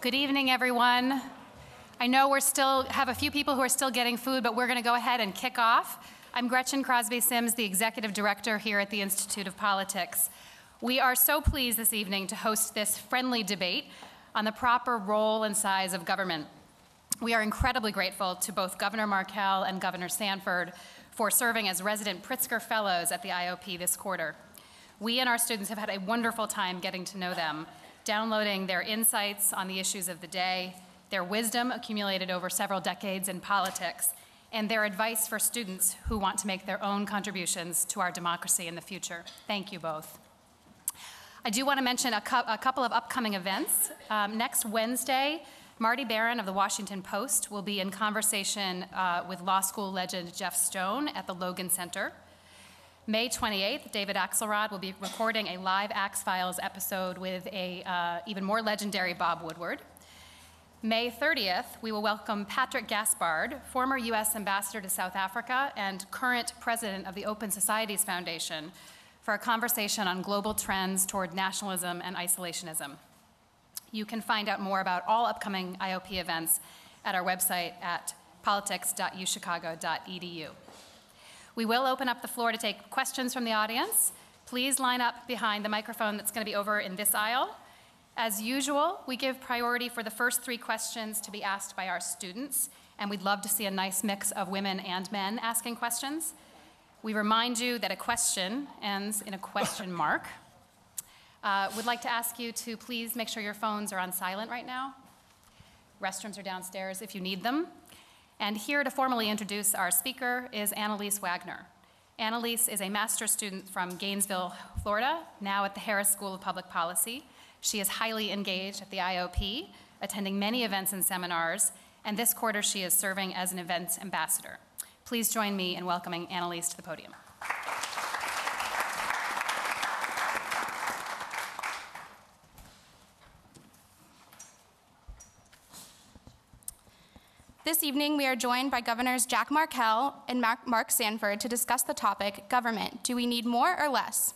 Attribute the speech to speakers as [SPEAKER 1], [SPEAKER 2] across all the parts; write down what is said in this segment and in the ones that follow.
[SPEAKER 1] Good evening, everyone. I know we're still have a few people who are still getting food, but we're going to go ahead and kick off. I'm Gretchen Crosby Sims, the executive director here at the Institute of Politics. We are so pleased this evening to host this friendly debate on the proper role and size of government. We are incredibly grateful to both Governor Markell and Governor Sanford for serving as resident Pritzker Fellows at the IOP this quarter. We and our students have had a wonderful time getting to know them, downloading their insights on the issues of the day, their wisdom accumulated over several decades in politics, and their advice for students who want to make their own contributions to our democracy in the future. Thank you both. I do want to mention a, a couple of upcoming events. Um, next Wednesday, Marty Baron of the Washington Post will be in conversation uh, with law school legend Jeff Stone at the Logan Center. May 28th, David Axelrod will be recording a live Axe Files episode with a uh, even more legendary Bob Woodward. May 30th, we will welcome Patrick Gaspard, former U.S. Ambassador to South Africa and current president of the Open Societies Foundation, for a conversation on global trends toward nationalism and isolationism. You can find out more about all upcoming IOP events at our website at politics.uchicago.edu. We will open up the floor to take questions from the audience. Please line up behind the microphone that's going to be over in this aisle. As usual, we give priority for the first three questions to be asked by our students, and we'd love to see a nice mix of women and men asking questions. We remind you that a question ends in a question mark. Uh, would like to ask you to please make sure your phones are on silent right now. Restrooms are downstairs if you need them. And here to formally introduce our speaker is Annalise Wagner. Annalise is a master's student from Gainesville, Florida, now at the Harris School of Public Policy. She is highly engaged at the IOP, attending many events and seminars, and this quarter she is serving as an events ambassador. Please join me in welcoming Annalise to the podium.
[SPEAKER 2] This evening, we are joined by Governors Jack Markell and Mark Sanford to discuss the topic Government Do we need more or less?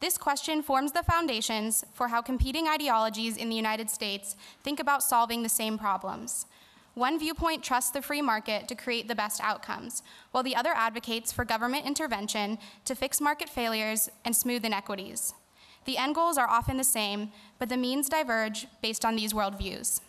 [SPEAKER 2] This question forms the foundations for how competing ideologies in the United States think about solving the same problems. One viewpoint trusts the free market to create the best outcomes, while the other advocates for government intervention to fix market failures and smooth inequities. The end goals are often the same, but the means diverge based on these worldviews.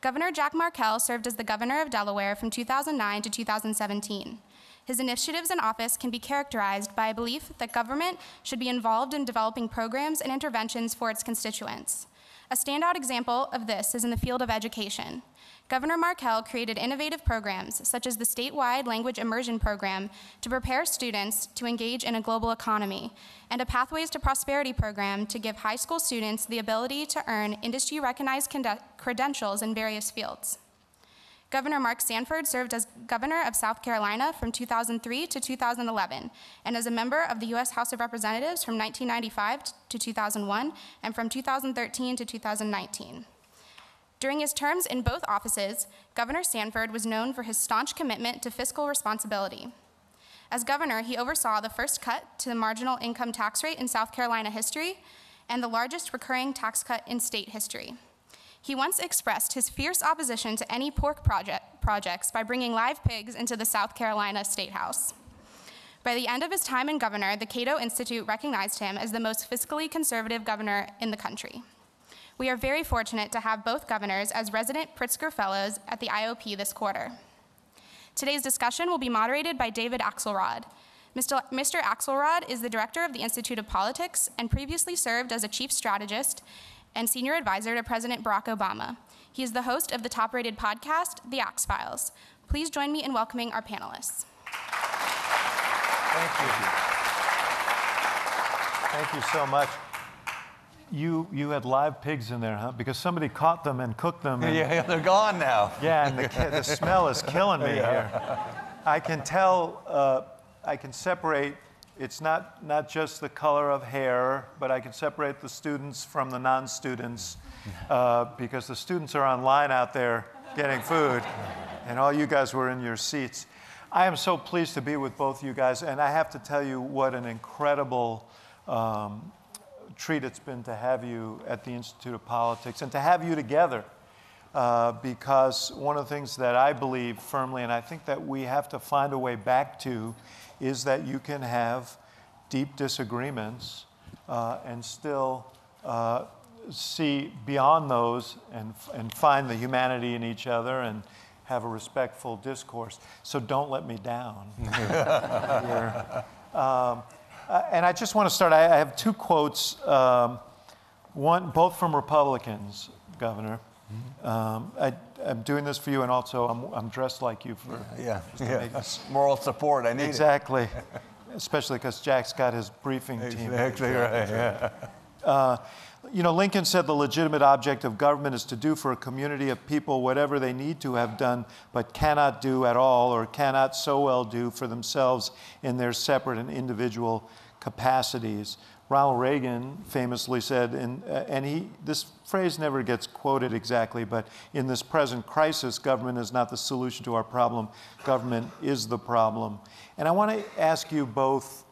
[SPEAKER 2] Governor Jack Markell served as the governor of Delaware from 2009 to 2017. His initiatives in office can be characterized by a belief that government should be involved in developing programs and interventions for its constituents. A standout example of this is in the field of education. Governor Markell created innovative programs, such as the statewide language immersion program, to prepare students to engage in a global economy, and a Pathways to Prosperity program to give high school students the ability to earn industry recognized credentials in various fields. Governor Mark Sanford served as governor of South Carolina from 2003 to 2011 and as a member of the U.S. House of Representatives from 1995 to 2001 and from 2013 to 2019. During his terms in both offices, Governor Sanford was known for his staunch commitment to fiscal responsibility. As governor, he oversaw the first cut to the marginal income tax rate in South Carolina history and the largest recurring tax cut in state history. He once expressed his fierce opposition to any pork project projects by bringing live pigs into the South Carolina State House. By the end of his time in governor, the Cato Institute recognized him as the most fiscally conservative governor in the country. We are very fortunate to have both governors as resident Pritzker Fellows at the IOP this quarter. Today's discussion will be moderated by David Axelrod. Mr. Mr. Axelrod is the director of the Institute of Politics and previously served as a chief strategist and senior advisor to President Barack Obama. He is the host of the top rated podcast, The Axe Files. Please join me in welcoming our panelists.
[SPEAKER 3] Thank you. Thank you so much. You, you had live pigs in there, huh? Because somebody caught them and cooked them. And,
[SPEAKER 4] yeah, they're gone now.
[SPEAKER 3] Yeah, and the, the smell is killing me yeah. here. I can tell, uh, I can separate, it's not, not just the color of hair, but I can separate the students from the non students uh, because the students are online out there getting food, and all you guys were in your seats. I am so pleased to be with both you guys, and I have to tell you what an incredible um, treat it's been to have you at the Institute of Politics and to have you together uh, because one of the things that I believe firmly, and I think that we have to find a way back to, is that you can have deep disagreements uh, and still uh, see beyond those and, and find the humanity in each other and have a respectful discourse. So don't let me down. Um, and I just want to start. I, I have two quotes, um, one both from Republicans, Governor. Um, I, I'm doing this for you, and also I'm, I'm dressed like you for
[SPEAKER 4] Yeah, yeah.
[SPEAKER 3] make
[SPEAKER 4] Moral support, I need it.
[SPEAKER 3] exactly, especially because Jack's got his briefing team.
[SPEAKER 4] Exactly right, yeah.
[SPEAKER 3] Uh, you know, Lincoln said the legitimate object of government is to do for a community of people whatever they need to have done, but cannot do at all or cannot so well do for themselves in their separate and individual capacities. Ronald Reagan famously said, and, uh, and he, this phrase never gets quoted exactly, but in this present crisis, government is not the solution to our problem, government is the problem. And I want to ask you both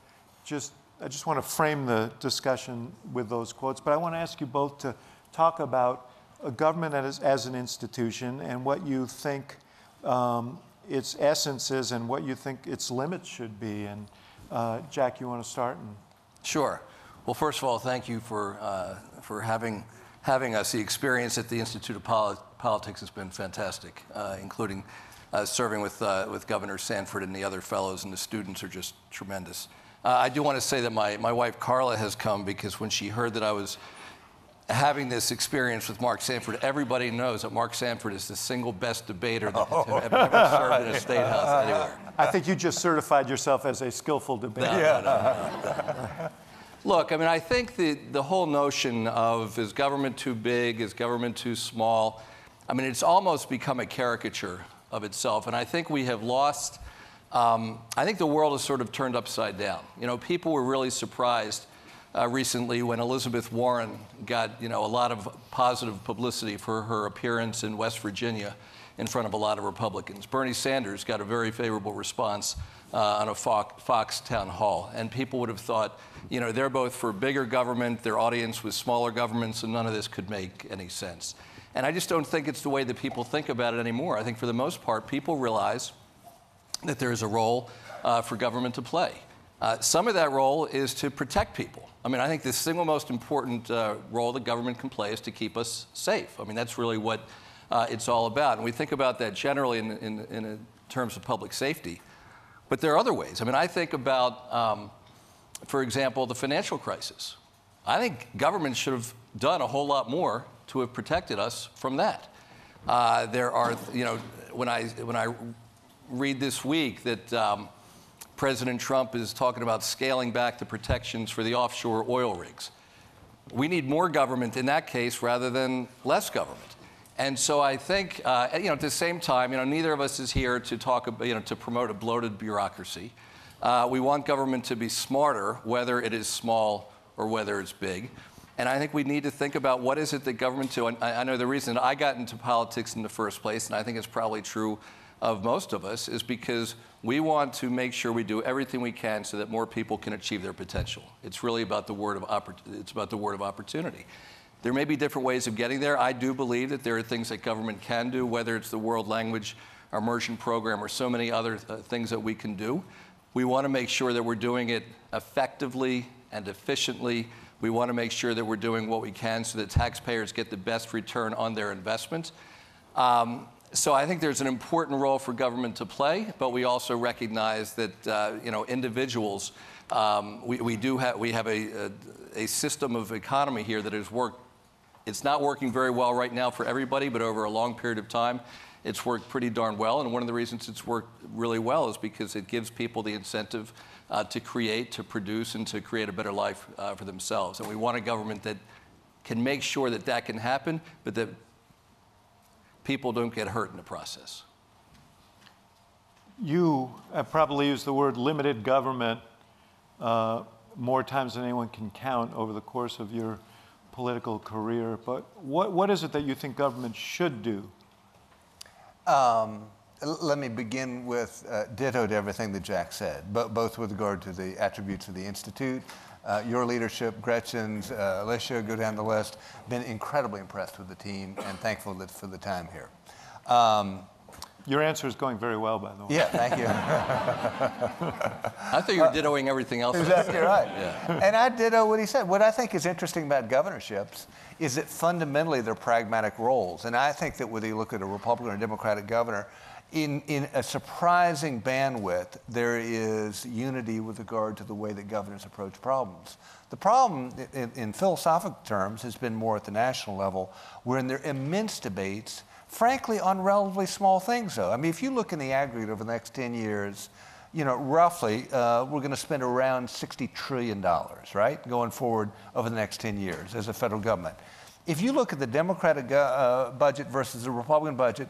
[SPEAKER 3] just I just want to frame the discussion with those quotes, but I want to ask you both to talk about a government as, as an institution and what you think um, its essence is and what you think its limits should be. And uh, Jack, you want to start? And
[SPEAKER 5] Sure. Well, first of all, thank you for, uh, for having, having us. The experience at the Institute of Poli- Politics has been fantastic, uh, including uh, serving with, uh, with Governor Sanford and the other fellows, and the students are just tremendous. Uh, I do want to say that my, my wife Carla has come because when she heard that I was having this experience with Mark Sanford, everybody knows that Mark Sanford is the single best debater that has ever ever served in a state house anywhere.
[SPEAKER 3] I think you just certified yourself as a skillful debater.
[SPEAKER 5] Look, I mean, I think the, the whole notion of is government too big, is government too small, I mean, it's almost become a caricature of itself. And I think we have lost, um, I think the world has sort of turned upside down. You know, people were really surprised uh, recently when Elizabeth Warren got, you know, a lot of positive publicity for her appearance in West Virginia in front of a lot of Republicans. Bernie Sanders got a very favorable response uh, on a Fox, Fox town hall. And people would have thought, you know, they're both for bigger government, their audience was smaller governments, and none of this could make any sense. And I just don't think it's the way that people think about it anymore. I think for the most part, people realize that there is a role uh, for government to play. Uh, some of that role is to protect people. I mean, I think the single most important uh, role that government can play is to keep us safe. I mean, that's really what uh, it's all about. And we think about that generally in, in, in terms of public safety. But there are other ways. I mean, I think about, um, for example, the financial crisis. I think government should have done a whole lot more to have protected us from that. Uh, there are, you know, when I, when I read this week that um, President Trump is talking about scaling back the protections for the offshore oil rigs. We need more government in that case rather than less government. And so I think, uh, you know, at the same time, you know, neither of us is here to talk about, you know, to promote a bloated bureaucracy. Uh, we want government to be smarter, whether it is small or whether it's big. And I think we need to think about what is it that government do. And I, I know the reason I got into politics in the first place, and I think it's probably true of most of us, is because we want to make sure we do everything we can so that more people can achieve their potential. It's really about the word of it's about the word of opportunity. There may be different ways of getting there. I do believe that there are things that government can do, whether it's the World Language Immersion Program or so many other uh, things that we can do. We want to make sure that we're doing it effectively and efficiently. We want to make sure that we're doing what we can so that taxpayers get the best return on their investment. Um, so I think there's an important role for government to play, but we also recognize that uh, you know individuals. Um, we, we do have we have a, a, a system of economy here that has worked. It's not working very well right now for everybody, but over a long period of time, it's worked pretty darn well. And one of the reasons it's worked really well is because it gives people the incentive uh, to create, to produce, and to create a better life uh, for themselves. And we want a government that can make sure that that can happen, but that people don't get hurt in the process.
[SPEAKER 3] You have probably used the word limited government uh, more times than anyone can count over the course of your political career. But what, what is it that you think government should do?
[SPEAKER 4] Um, let me begin with uh, ditto to everything that Jack said, both with regard to the attributes of the Institute, uh, your leadership, Gretchen's, uh, Alicia, go down the list. Been incredibly impressed with the team and thankful that, for the time here. Um,
[SPEAKER 3] Your answer is going very well, by the way.
[SPEAKER 4] yeah, thank you.
[SPEAKER 5] I thought you were dittoing everything else.
[SPEAKER 4] Exactly right.
[SPEAKER 5] Yeah.
[SPEAKER 4] And I ditto what he said. What I think is interesting about governorships is that fundamentally they're pragmatic roles. And I think that whether you look at a Republican or Democratic governor, in, in a surprising bandwidth, there is unity with regard to the way that governors approach problems. The problem, in, in philosophic terms, has been more at the national level, wherein there are immense debates, frankly, on relatively small things, though. I mean, if you look in the aggregate over the next 10 years, you know, roughly, uh, we're going to spend around $60 trillion, right, going forward over the next 10 years as a federal government. If you look at the Democratic uh, budget versus the Republican budget,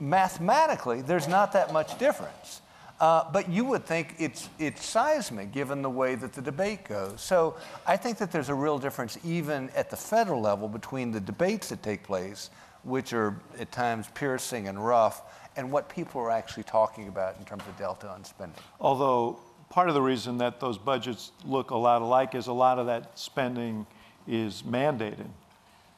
[SPEAKER 4] mathematically, there's not that much difference. Uh, but you would think it's, it's seismic given the way that the debate goes. So I think that there's a real difference even at the federal level between the debates that take place, which are at times piercing and rough, and what people are actually talking about in terms of delta on spending.
[SPEAKER 3] Although part of the reason that those budgets look a lot alike is a lot of that spending is mandated.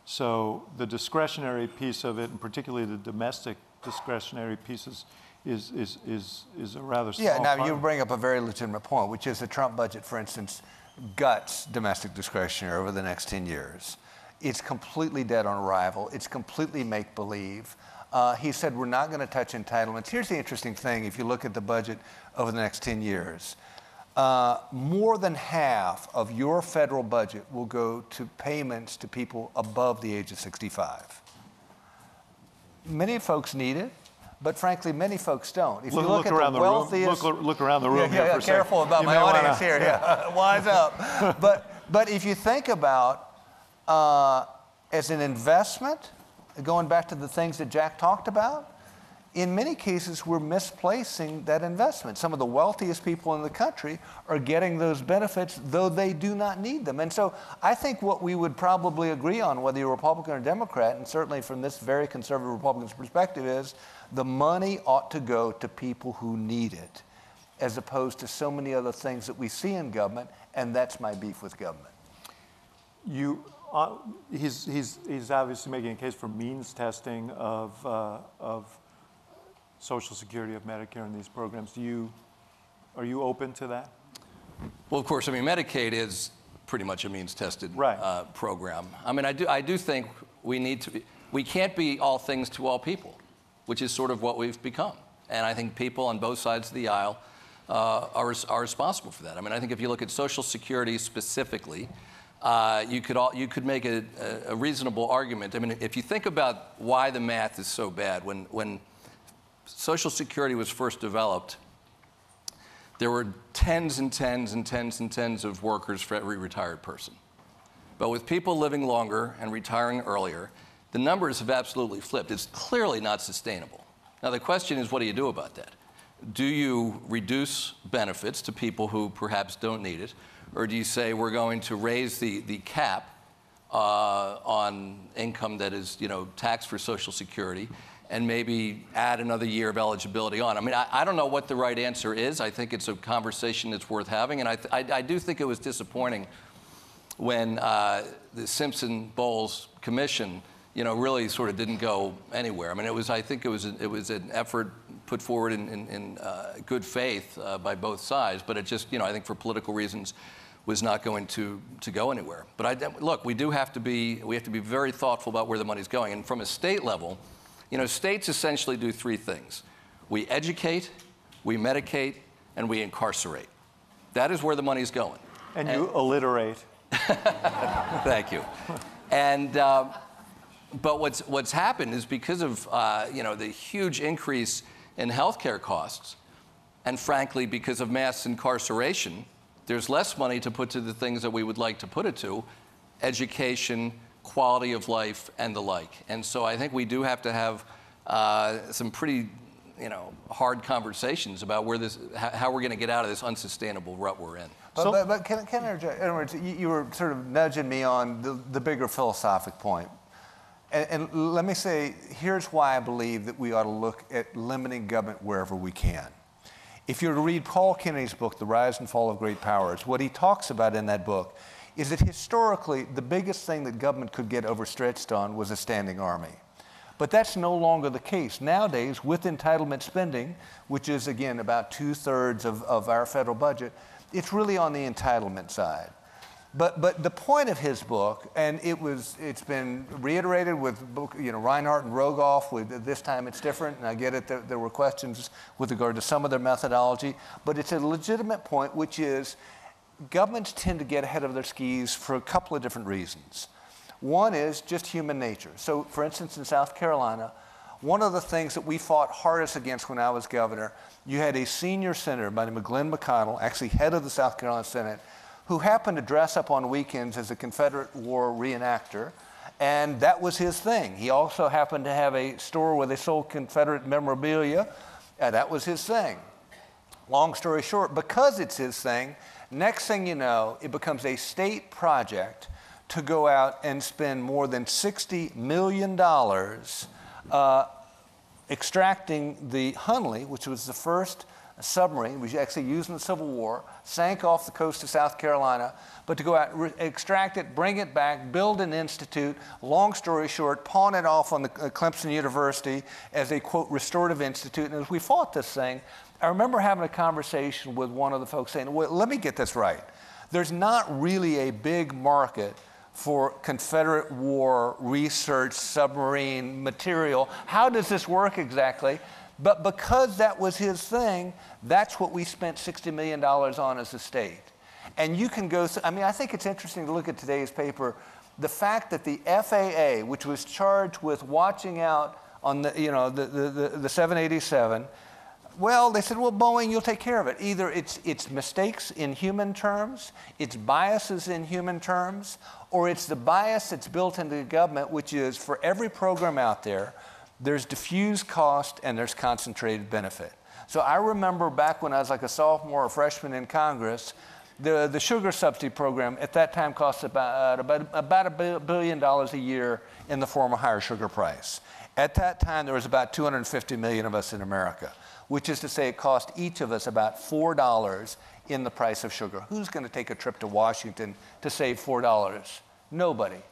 [SPEAKER 3] So the discretionary piece of it, and particularly the domestic discretionary pieces, is, is, is, is a rather small
[SPEAKER 4] Yeah, now
[SPEAKER 3] part.
[SPEAKER 4] you bring up a very legitimate point, which is the Trump budget, for instance, guts domestic discretionary over the next 10 years. It's completely dead on arrival. It's completely make believe. Uh, he said, We're not going to touch entitlements. Here's the interesting thing if you look at the budget over the next 10 years. Uh, more than half of your federal budget will go to payments to people above the age of 65. Many folks need it, but frankly, many folks don't. If
[SPEAKER 3] Look,
[SPEAKER 4] you look,
[SPEAKER 3] look
[SPEAKER 4] at
[SPEAKER 3] around
[SPEAKER 4] the
[SPEAKER 3] the, room. Look, look around the room
[SPEAKER 4] yeah,
[SPEAKER 3] here
[SPEAKER 4] yeah,
[SPEAKER 3] for a second.
[SPEAKER 4] careful about
[SPEAKER 3] You
[SPEAKER 4] my
[SPEAKER 3] may wanna-
[SPEAKER 4] audience here. Yeah, wise up. But but if you think about uh, as an investment, going back to the things that Jack talked about, in many cases we're misplacing that investment. Some of the wealthiest people in the country are getting those benefits, though they do not need them. And so I think what we would probably agree on, whether you're Republican or Democrat, and certainly from this very conservative Republican's perspective, is the money ought to go to people who need it, as opposed to so many other things that we see in government, and that's my beef with government.
[SPEAKER 3] You, uh, he's, he's, he's obviously making a case for means testing of, uh, of Social Security, of Medicare, and these programs. Do you, are you open to that?
[SPEAKER 5] Well, of course, I mean, Medicaid is pretty much a means-tested
[SPEAKER 3] Right.
[SPEAKER 5] uh, program. I mean, I do, I do think we need to, be, we can't be all things to all people, which is sort of what we've become. And I think people on both sides of the aisle uh, are, are responsible for that. I mean, I think if you look at Social Security specifically, uh, you, could all, you could make a, a, a reasonable argument. I mean, if you think about why the math is so bad, when, when Social Security was first developed, there were tens and tens and tens and tens of workers for every retired person. But with people living longer and retiring earlier, the numbers have absolutely flipped. It's clearly not sustainable. Now, the question is what do you do about that? Do you reduce benefits to people who perhaps don't need it? Or do you say we're going to raise the, the cap uh, on income that is, you know, taxed for Social Security and maybe add another year of eligibility on. I mean, I, I don't know what the right answer is. I think it's a conversation that's worth having, and I, I, I do think it was disappointing when uh, the Simpson Bowles Commission, you know, really sort of didn't go anywhere. I mean, it was, I think it was, it was an effort put forward in, in, in uh, good faith uh, by both sides, but it just, you know, I think for political reasons was not going to, to go anywhere. But I, look, we do have to be, we have to be very thoughtful about where the money's going. And from a state level, you know, states essentially do three things. We educate, we medicate, and we incarcerate. That is where the money's going.
[SPEAKER 3] And you alliterate.
[SPEAKER 5] Thank you. And, uh, but what's, what's happened is because of, uh, you know, the huge increase in healthcare costs, and frankly, because of mass incarceration, there's less money to put to the things that we would like to put it to, education, quality of life, and the like. And so I think we do have to have uh, some pretty, you know, hard conversations about where this, how, how we're going to get out of this unsustainable rut we're in.
[SPEAKER 4] But,
[SPEAKER 3] So-
[SPEAKER 4] but, but can, can I interject? In other words, you, you were sort of nudging me on the, the bigger philosophic point. And, and let me say, here's why I believe that we ought to look at limiting government wherever we can. If you read Paul Kennedy's book, The Rise and Fall of Great Powers, what he talks about in that book is that historically the biggest thing that government could get overstretched on was a standing army. But that's no longer the case. Nowadays, with entitlement spending, which is again about two thirds of, of our federal budget, it's really on the entitlement side. But, but the point of his book, and it was, it's been reiterated with book, you know, Reinhart and Rogoff, with, this time it's different, and I get it, there, there were questions with regard to some of their methodology, but it's a legitimate point, which is governments tend to get ahead of their skis for a couple of different reasons. One is just human nature. So, for instance, in South Carolina, one of the things that we fought hardest against when I was governor, you had a senior senator by the name of Glenn McConnell, actually head of the South Carolina Senate, who happened to dress up on weekends as a Confederate War reenactor. And that was his thing. He also happened to have a store where they sold Confederate memorabilia. and that was his thing. Long story short, because it's his thing, next thing you know, it becomes a state project to go out and spend more than $60 million uh, extracting the Hunley, which was the first submarine, which actually used in the Civil War, sank off the coast of South Carolina, but to go out, re- extract it, bring it back, build an institute, long story short, pawn it off on the uh, Clemson University as a quote restorative institute. And as we fought this thing, I remember having a conversation with one of the folks saying, well, let me get this right. There's not really a big market for Confederate War research, submarine material. How does this work exactly? But because that was his thing, that's what we spent $60 million on as a state. And you can go, I mean, I think it's interesting to look at today's paper. The fact that the FAA, which was charged with watching out on the, you know, the, the, the, the 787, well, they said, well, Boeing, you'll take care of it. Either it's, it's mistakes in human terms, it's biases in human terms, or it's the bias that's built into the government, which is for every program out there, there's diffuse cost and there's concentrated benefit. So I remember back when I was like a sophomore or freshman in Congress, the, the sugar subsidy program at that time cost about, uh, about, about a billion dollars a year in the form of higher sugar price. At that time, there was about 250 million of us in America, which is to say it cost each of us about $4 in the price of sugar. Who's going to take a trip to Washington to save $4? Nobody.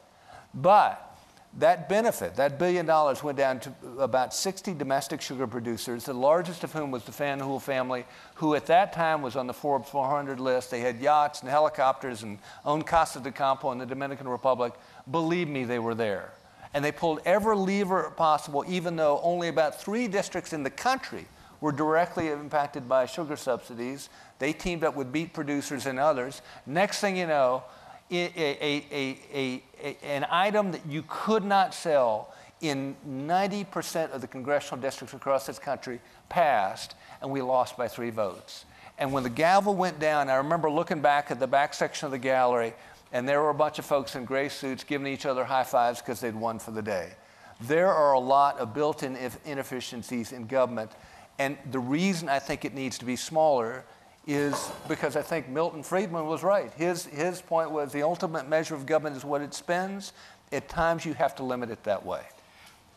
[SPEAKER 4] But that benefit, that billion dollars, went down to about 60 domestic sugar producers, the largest of whom was the Fanjul family, who at that time was on the Forbes 400 list. They had yachts and helicopters and owned Casa de Campo in the Dominican Republic. Believe me, they were there. And they pulled every lever possible, even though only about three districts in the country were directly impacted by sugar subsidies. They teamed up with beet producers and others. Next thing you know, a, a, a, an item that you could not sell in 90% of the congressional districts across this country passed, and we lost by three votes. And when the gavel went down, I remember looking back at the back section of the gallery, and there were a bunch of folks in gray suits giving each other high fives because they'd won for the day. There are a lot of built in inefficiencies in government, and the reason I think it needs to be smaller is because I think Milton Friedman was right. His, his point was the ultimate measure of government is what it spends. At times, you have to limit it that way.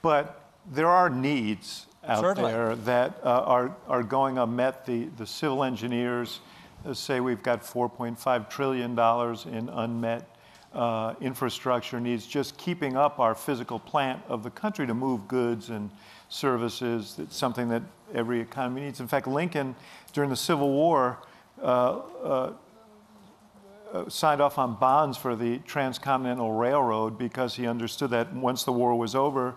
[SPEAKER 3] But there are needs out
[SPEAKER 4] Certainly.
[SPEAKER 3] there that uh, are, are going unmet. The, the civil engineers uh, say we've got $4.5 trillion in unmet uh, infrastructure needs, just keeping up our physical plant of the country to move goods and services. It's something that every economy needs. In fact, Lincoln, during the Civil War, uh, uh, uh, signed off on bonds for the Transcontinental Railroad because he understood that once the war was over,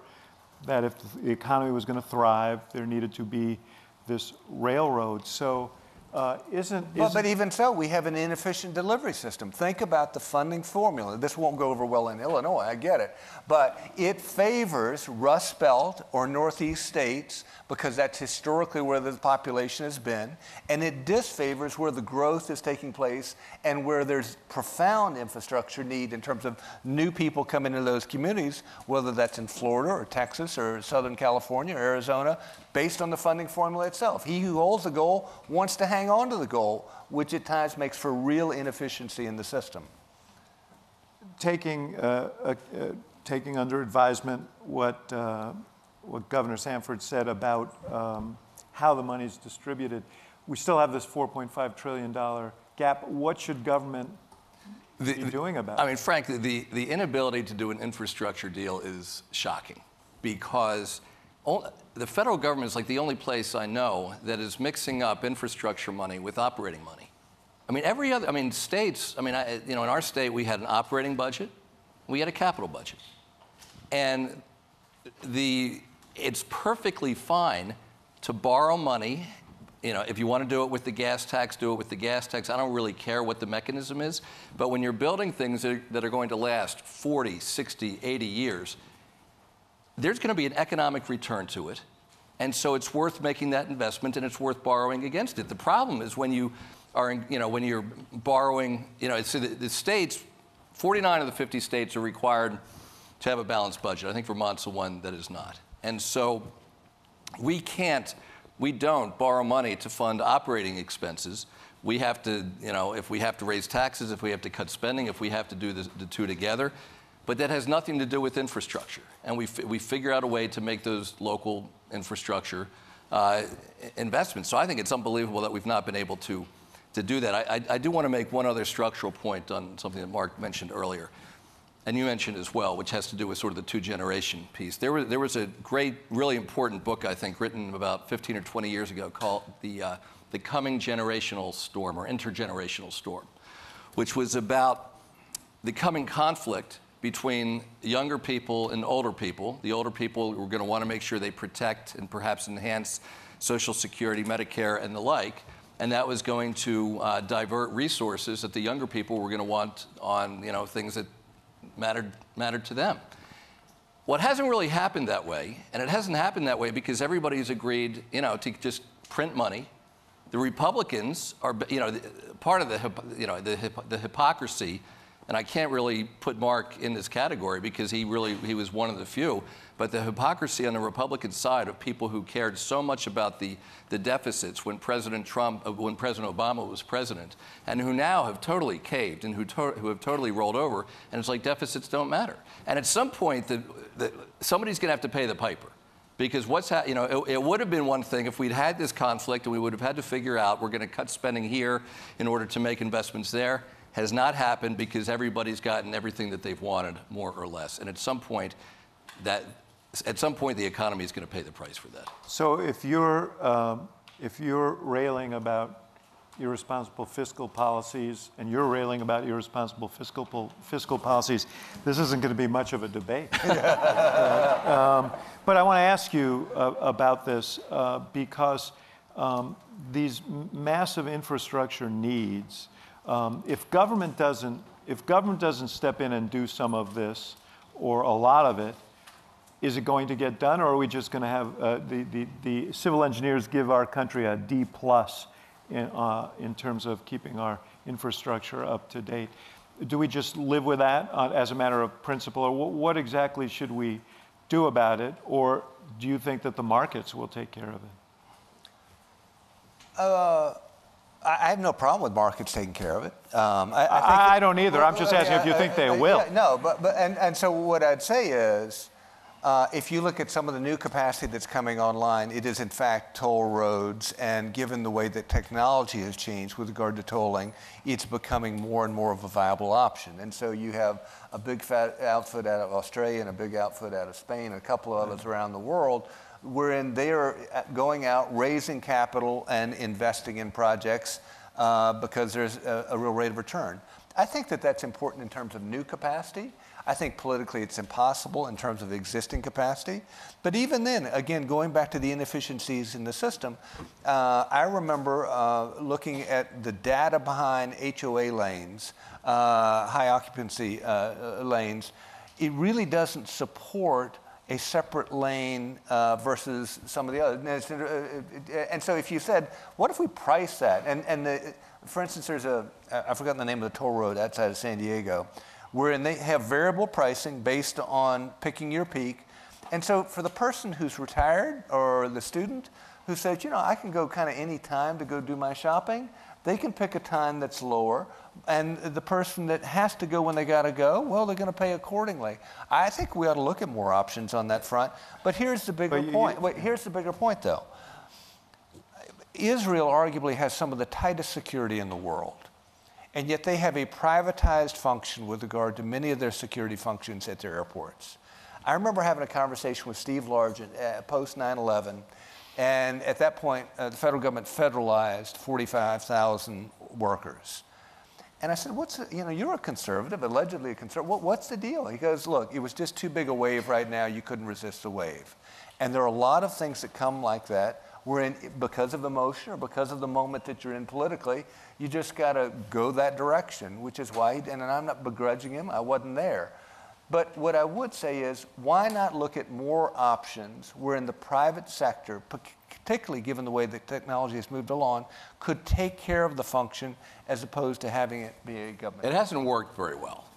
[SPEAKER 3] that if the economy was going to thrive, there needed to be this railroad. So uh, isn't, isn't
[SPEAKER 4] but even so, we have an inefficient delivery system. Think about the funding formula. This won't go over well in Illinois, I get it. But it favors Rust Belt or Northeast states because that's historically where the population has been. And it disfavors where the growth is taking place and where there's profound infrastructure need in terms of new people coming into those communities, whether that's in Florida or Texas or Southern California or Arizona, based on the funding formula itself. He who holds the goal wants to hang on to the goal, which at times makes for real inefficiency in the system.
[SPEAKER 3] taking, uh, uh, uh, taking under advisement what, uh, what Governor Sanford said about um, how the money is distributed, we still have this $4.5 trillion gap. What should government
[SPEAKER 5] The-
[SPEAKER 3] be doing about
[SPEAKER 5] I
[SPEAKER 3] it?
[SPEAKER 5] mean, frankly, the, the inability to do an infrastructure deal is shocking because o- the federal government is like the only place I know that is mixing up infrastructure money with operating money. I mean, every other, I mean, states, I mean, I, you know, in our state, we had an operating budget, we had a capital budget. And the, it's perfectly fine to borrow money. You know, if you want to do it with the gas tax, do it with the gas tax. I don't really care what the mechanism is. But when you're building things that are, that are going to last 40, 60, 80 years, there's going to be an economic return to it. And so it's worth making that investment and it's worth borrowing against it. The problem is when you are, in, you know, when you're borrowing, you know, it's the, the states, 49 of the 50 states are required to have a balanced budget. I think Vermont's the one that is not. And so we can't, we don't borrow money to fund operating expenses. We have to, you know, if we have to raise taxes, if we have to cut spending, if we have to do the, the two together. But that has nothing to do with infrastructure. And we, we figure out a way to make those local infrastructure uh, investments. So I think it's unbelievable that we've not been able to, to do that. I, I, I do want to make one other structural point on something that Mark mentioned earlier and you mentioned as well, which has to do with sort of the two generation piece. There was, there was a great, really important book, I think, written about 15 or 20 years ago called The, uh, the Coming Generational Storm or Intergenerational Storm, which was about the coming conflict between younger people and older people. The older people were going to want to make sure they protect and perhaps enhance Social Security, Medicare, and the like. And that was going to uh, divert resources that the younger people were going to want on, you know, things that mattered, mattered to them. What hasn't really happened that way, and it hasn't happened that way because everybody's agreed, you know, to just print money. The Republicans are, you know, part of the, you know, the, the hypocrisy, and I can't really put Mark in this category because he really, he was one of the few, but the hypocrisy on the Republican side of people who cared so much about the, the deficits when President Trump, uh, when President Obama was president, and who now have totally caved and who, to, who have totally rolled over, and it's like deficits don't matter. And at some point, the, the, somebody's going to have to pay the piper. Because what's ha- you know, it, it would have been one thing if we'd had this conflict and we would have had to figure out we're going to cut spending here in order to make investments there. Has not happened because everybody's gotten everything that they've wanted, more or less. And at some point, that at some point the economy is going to pay the price for that.
[SPEAKER 3] So if you're, um, if you're railing about irresponsible fiscal policies and you're railing about irresponsible fiscal, pol- fiscal policies, this isn't going to be much of a debate. Um, but I want to ask you uh, about this uh, because um, these massive infrastructure needs, um, if government doesn't, if government doesn't step in and do some of this or a lot of it, is it going to get done, or are we just going to have uh, the, the, the civil engineers give our country a D plus in, uh, in terms of keeping our infrastructure up to date? Do we just live with that uh, as a matter of principle, or wh- what exactly should we do about it, or do you think that the markets will take care of it?
[SPEAKER 4] I have no problem with markets taking care of it. Um, I, I, think
[SPEAKER 3] I- I don't either. I'm just asking if you think they will.
[SPEAKER 4] yeah, no, but, but and, and so what I'd say is, uh, if you look at some of the new capacity that's coming online, it is in fact toll roads, and given the way that technology has changed with regard to tolling, it's becoming more and more of a viable option. And so you have a big fat outfit out of Australia and a big outfit out of Spain, and a couple of others around the world, wherein they are uh, going out, raising capital and investing in projects uh, because there's a, a real rate of return. I think that that's important in terms of new capacity. I think politically it's impossible in terms of existing capacity. But even then, again, going back to the inefficiencies in the system, uh, I remember uh, looking at the data behind HOV lanes, uh, high occupancy uh, uh, lanes. It really doesn't support a separate lane uh, versus some of the others. And, uh, and so if you said, what if we price that? And, and the, for instance, there's a, I've forgotten the name of the toll road outside of San Diego, wherein they have variable pricing based on picking your peak. And so for the person who's retired or the student who says, you know, I can go kind of any time to go do my shopping, they can pick a time that's lower. And the person that has to go when they got to go, well, they're going to pay accordingly. I think we ought to look at more options on that front. But here's the bigger
[SPEAKER 3] you-
[SPEAKER 4] point. Wait, here's the bigger point, though. Israel arguably has some of the tightest security in the world. And yet they have a privatized function with regard to many of their security functions at their airports. I remember having a conversation with Steve Largent uh, post 9 11, and at that point, uh, the federal government federalized 45,000 workers. And I said, What's the, you know, you're a conservative, allegedly a conservative. What, what's the deal? He goes, Look, it was just too big a wave right now. You couldn't resist the wave. And there are a lot of things that come like that where, in, because of emotion or because of the moment that you're in politically, you just got to go that direction, which is why, and I'm not begrudging him, I wasn't there. But what I would say is, why not look at more options where in the private sector, particularly given the way that technology has moved along, could take care of the function as opposed to having it be a government?
[SPEAKER 5] It hasn't worked very well.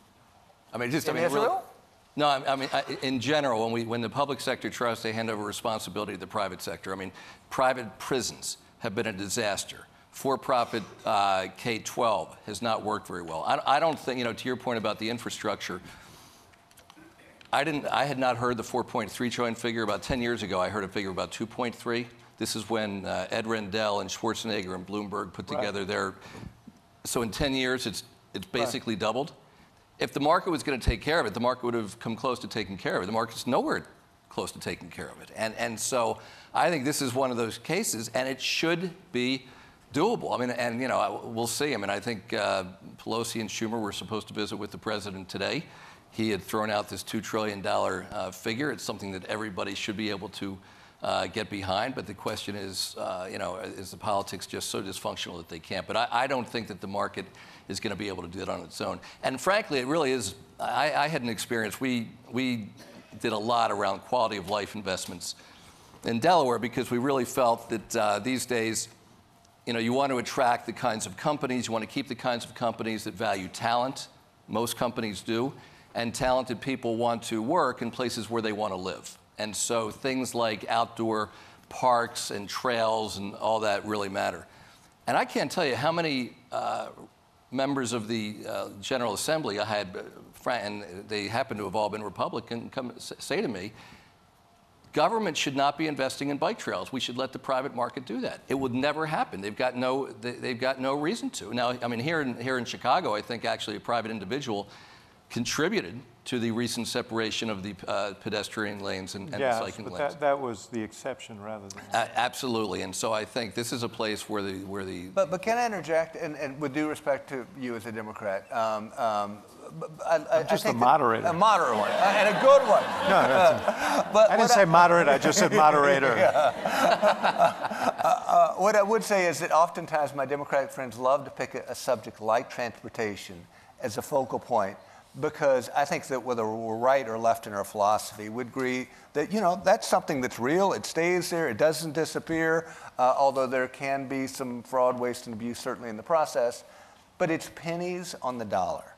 [SPEAKER 5] I mean, just
[SPEAKER 4] In
[SPEAKER 5] I mean,
[SPEAKER 4] Israel?
[SPEAKER 5] Really, no, I, I mean, I, in general, when we when the public sector trusts, they hand over responsibility to the private sector. I mean, private prisons have been a disaster. For-profit uh, K-12 has not worked very well. I, I don't think, you know, to your point about the infrastructure. I didn't. I had not heard the 4.3 trillion figure. About 10 years ago, I heard a figure about 2.3. This is when uh, Ed Rendell and Schwarzenegger and Bloomberg put together their. So in 10 years, it's it's basically doubled. If the market was going to take care of it, the market would have come close to taking care of it. The market's nowhere close to taking care of it. And and so I think this is one of those cases, and it should be doable. I mean, and you know, we'll see. I mean, I think uh, Pelosi and Schumer were supposed to visit with the president today. He had thrown out this $2 trillion uh, figure. It's something that everybody should be able to uh, get behind. But the question is, uh, you know, is the politics just so dysfunctional that they can't? But I, I don't think that the market is going to be able to do that on its own. And frankly, it really is. I, I had an experience. We, we did a lot around quality of life investments in Delaware because we really felt that uh, these days, you know, you want to attract the kinds of companies, you want to keep the kinds of companies that value talent. Most companies do and talented people want to work in places where they want to live. And so things like outdoor parks and trails and all that really matter. And I can't tell you how many uh, members of the uh, General Assembly I had, uh, and they happen to have all been Republican, come say to me, government should not be investing in bike trails. We should let the private market do that. It would never happen. They've got no, they've got no reason to. Now, I mean, here in, here in Chicago, I think actually a private individual contributed to the recent separation of the uh, pedestrian lanes and, and
[SPEAKER 3] Yes,
[SPEAKER 5] the cycling
[SPEAKER 3] but
[SPEAKER 5] lanes.
[SPEAKER 3] that, that was the exception rather than.
[SPEAKER 5] A- absolutely, and so I think this is a place where the where the
[SPEAKER 4] But, but can I interject, and, and with due respect to you as a Democrat, um, um, b- b- I, I- I
[SPEAKER 3] just a
[SPEAKER 4] think that-
[SPEAKER 3] moderator.
[SPEAKER 4] A moderate one, uh, and a good one.
[SPEAKER 3] No, that's
[SPEAKER 4] But
[SPEAKER 3] I didn't
[SPEAKER 4] what
[SPEAKER 3] say moderate, I just said moderator.
[SPEAKER 4] Uh, what I would say is that oftentimes my Democratic friends love to pick a, a subject like transportation as a focal point because I think that whether we're right or left in our philosophy, we'd agree that, you know, that's something that's real, it stays there, it doesn't disappear, uh, although there can be some fraud, waste, and abuse certainly in the process, but it's pennies on the dollar.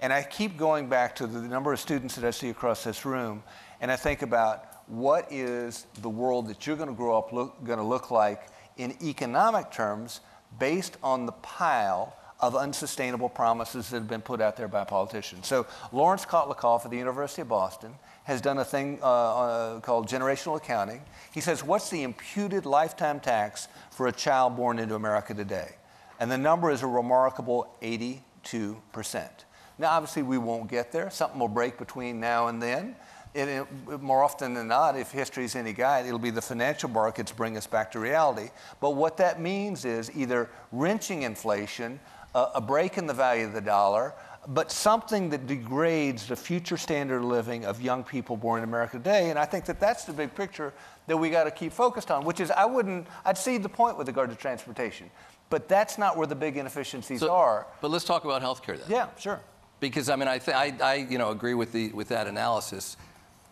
[SPEAKER 4] And I keep going back to the number of students that I see across this room, and I think about what is the world that you're going to grow up going to look like in economic terms based on the pile of unsustainable promises that have been put out there by politicians. So Lawrence Kotlikoff at the University of Boston has done a thing uh, uh, called generational accounting. He says, what's the imputed lifetime tax for a child born into America today? And the number is a remarkable 82%. Now, obviously, we won't get there. Something will break between now and then. It, it, more often than not, if history is any guide, it'll be the financial markets bring us back to reality. But what that means is either wrenching inflation, a break in the value of the dollar, but something that degrades the future standard of living of young people born in America today. And I think that that's the big picture that we got to keep focused on, which is I wouldn't, I'd see the point with regard to transportation, but that's not where the big inefficiencies
[SPEAKER 5] So-
[SPEAKER 4] are.
[SPEAKER 5] But let's talk about healthcare then.
[SPEAKER 4] Yeah, sure.
[SPEAKER 5] Because I mean, I, th- I, I you know agree with the with that analysis,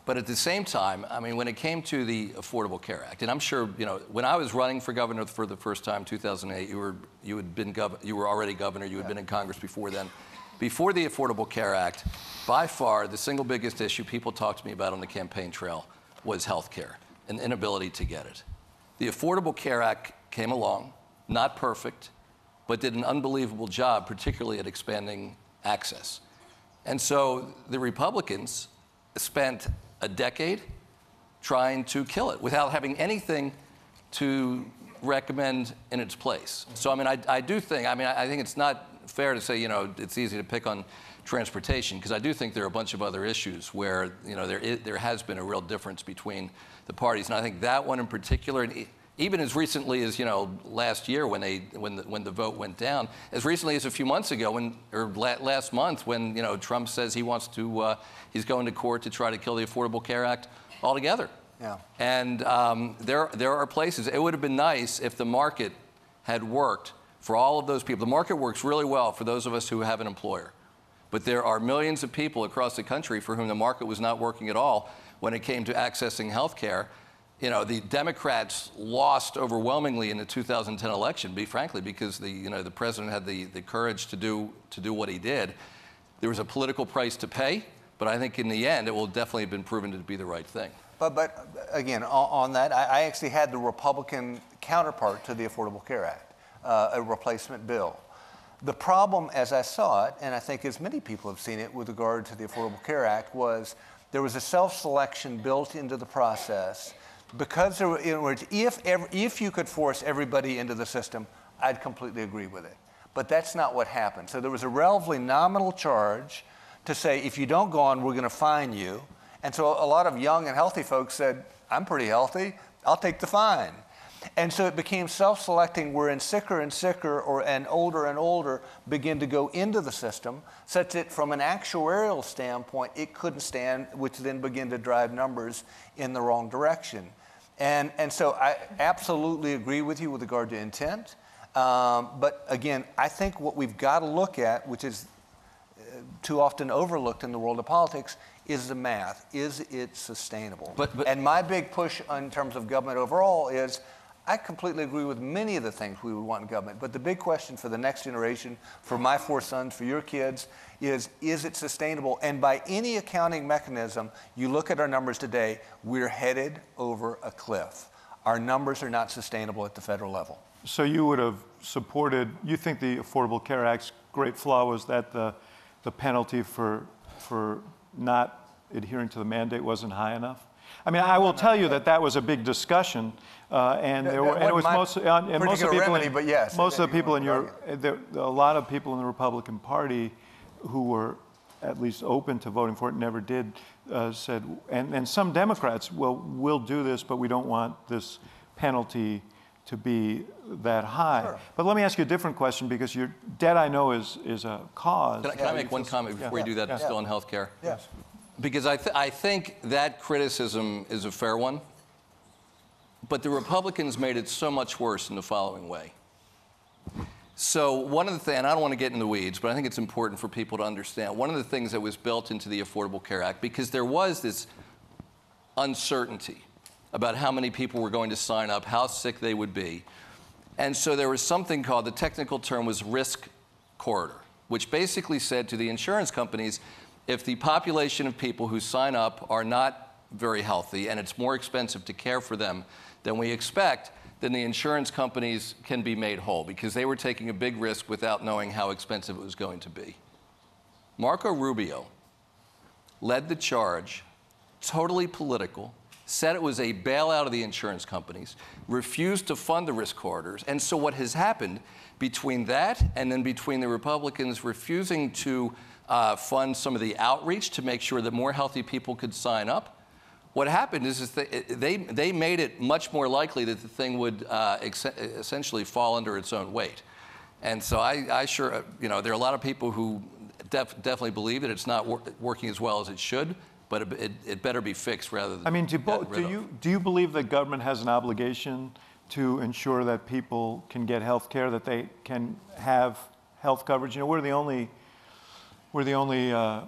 [SPEAKER 5] but at the same time, I mean, when it came to the Affordable Care Act, and I'm sure you know when I was running for governor for the first time, 2008, you were you had been gov- you were already governor, you had been in Congress before then. Before the Affordable Care Act, by far the single biggest issue people talked to me about on the campaign trail was health care and inability to get it. The Affordable Care Act came along, not perfect, but did an unbelievable job, particularly at expanding access. And so the Republicans spent a decade trying to kill it without having anything to recommend in its place. So, I mean, I, I do think, I mean, I I think it's not fair to say, you know, it's easy to pick on transportation, because I do think there are a bunch of other issues where, you know, there, there has been a real difference between the parties. And I think that one in particular, and even as recently as, you know, last year when, they, when, the, when the vote went down, as recently as a few months ago, when, or la- last month, when, you know, Trump says he wants to, uh, he's going to court to try to kill the Affordable Care Act altogether.
[SPEAKER 4] Yeah.
[SPEAKER 5] And um, there, there are places, it would have been nice if the market had worked for all of those people. The market works really well for those of us who have an employer. But there are millions of people across the country for whom the market was not working at all when it came to accessing health care. You know, the Democrats lost overwhelmingly in the 2010 election, be frankly, because the, you know, the president had the, the courage to do, to do what he did. There was a political price to pay, but I think in the end, it will definitely have been proven to be the right thing.
[SPEAKER 4] But, but again, on, that, I, I actually had the Republican counterpart to the Affordable Care Act, uh, a replacement bill. The problem, as I saw it, and I think as many people have seen it with regard to the Affordable Care Act, was there was a self selection built into the process. Because there in other words, if, ever, if you could force everybody into the system, I'd completely agree with it. But that's not what happened. So there was a relatively nominal charge to say, if you don't go on, we're going to fine you. And so a lot of young and healthy folks said, I'm pretty healthy, I'll take the fine. And so it became self selecting, wherein sicker and sicker or, and older and older begin to go into the system, such that from an actuarial standpoint, it couldn't stand, which then began to drive numbers in the wrong direction. And, and so I absolutely agree with you with regard to intent. Um, but again, I think what we've got to look at, which is too often overlooked in the world of politics is the math. Is it sustainable?
[SPEAKER 5] But- but-
[SPEAKER 4] and my big push in terms of government overall is I completely agree with many of the things we would want in government. But the big question for the next generation, for my four sons, for your kids, is is it sustainable? And by any accounting mechanism, you look at our numbers today, we're headed over a cliff. Our numbers are not sustainable at the federal level.
[SPEAKER 3] So you would have supported, you think the Affordable Care Act's great flaw was that the, the penalty for, for not adhering to the mandate wasn't high enough? I mean, I will tell you that that was a big discussion, uh, and there were, and it
[SPEAKER 4] wasn't
[SPEAKER 3] most, uh, and most of the people,
[SPEAKER 4] remedy,
[SPEAKER 3] in,
[SPEAKER 4] but yes,
[SPEAKER 3] most of the people in your, there, a lot of people in the Republican Party who were at least open to voting for it never did, uh, said, and, and some Democrats, well, we'll do this, but we don't want this penalty to be that high. But let me ask you a different question because your debt, I know, is, is a cause.
[SPEAKER 5] Can I, can I make one comment before you do that,
[SPEAKER 4] yeah.
[SPEAKER 5] still on healthcare?
[SPEAKER 4] Yes.
[SPEAKER 5] Because I, th- I think that criticism is a fair one. But the Republicans made it so much worse in the following way. So, one of the things, and I don't want to get in the weeds, but I think it's important for people to understand one of the things that was built into the Affordable Care Act, because there was this uncertainty about how many people were going to sign up, how sick they would be. And so there was something called, the technical term was risk corridor, which basically said to the insurance companies if the population of people who sign up are not very healthy and it's more expensive to care for them than we expect, then the insurance companies can be made whole because they were taking a big risk without knowing how expensive it was going to be. Marco Rubio led the charge, totally political, said it was a bailout of the insurance companies, refused to fund the risk corridors. And so, what has happened between that and then between the Republicans refusing to uh, fund some of the outreach to make sure that more healthy people could sign up, what happened is, is they, they, they made it much more likely that the thing would uh, ex- essentially fall under its own weight. And so I, I sure, you know, there are a lot of people who def- definitely believe that it's not wor- working as well as it should, but it, it, it better be fixed rather than.
[SPEAKER 3] I mean, do, bo- do you do you believe that government has an obligation to ensure that people can get health care, that they can have health coverage? You know, we're the only we're the only uh,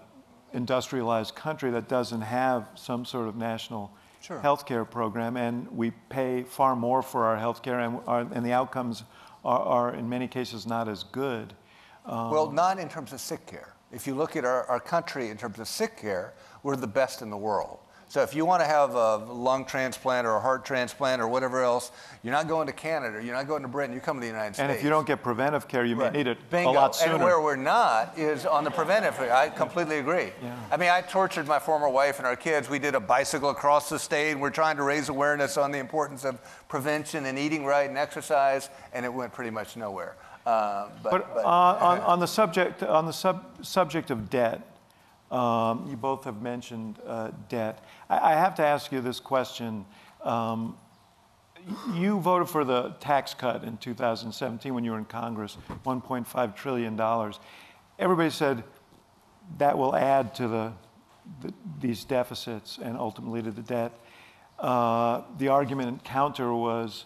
[SPEAKER 3] industrialized country that doesn't have some sort of national
[SPEAKER 4] Sure.
[SPEAKER 3] health care program, and we pay far more for our health care, and, our, and the outcomes are, are in many cases not as good.
[SPEAKER 4] Well, not in terms of sick care. If you look at our, our country in terms of sick care, we're the best in the world. So if you want to have a lung transplant or a heart transplant or whatever else, you're not going to Canada, you're not going to Britain, you come to the United States.
[SPEAKER 3] And if you don't get preventive care, you
[SPEAKER 4] Right.
[SPEAKER 3] may need it
[SPEAKER 4] Bingo.
[SPEAKER 3] a lot sooner.
[SPEAKER 4] And where we're not is on the preventive. I completely agree.
[SPEAKER 3] Yeah.
[SPEAKER 4] I mean, I tortured my former wife and our kids. We did a bicycle across the state. We're trying to raise awareness on the importance of prevention and eating right and exercise, and it went pretty much nowhere. Uh, but,
[SPEAKER 3] But
[SPEAKER 4] but-
[SPEAKER 3] uh, on, on the subject, on the sub, subject of debt, um, you both have mentioned uh, debt. I, I have to ask you this question. Um, you voted for the tax cut in 2017 when you were in Congress, 1.5 trillion dollars. Everybody said that will add to the, the, these deficits and ultimately to the debt. Uh, the argument counter was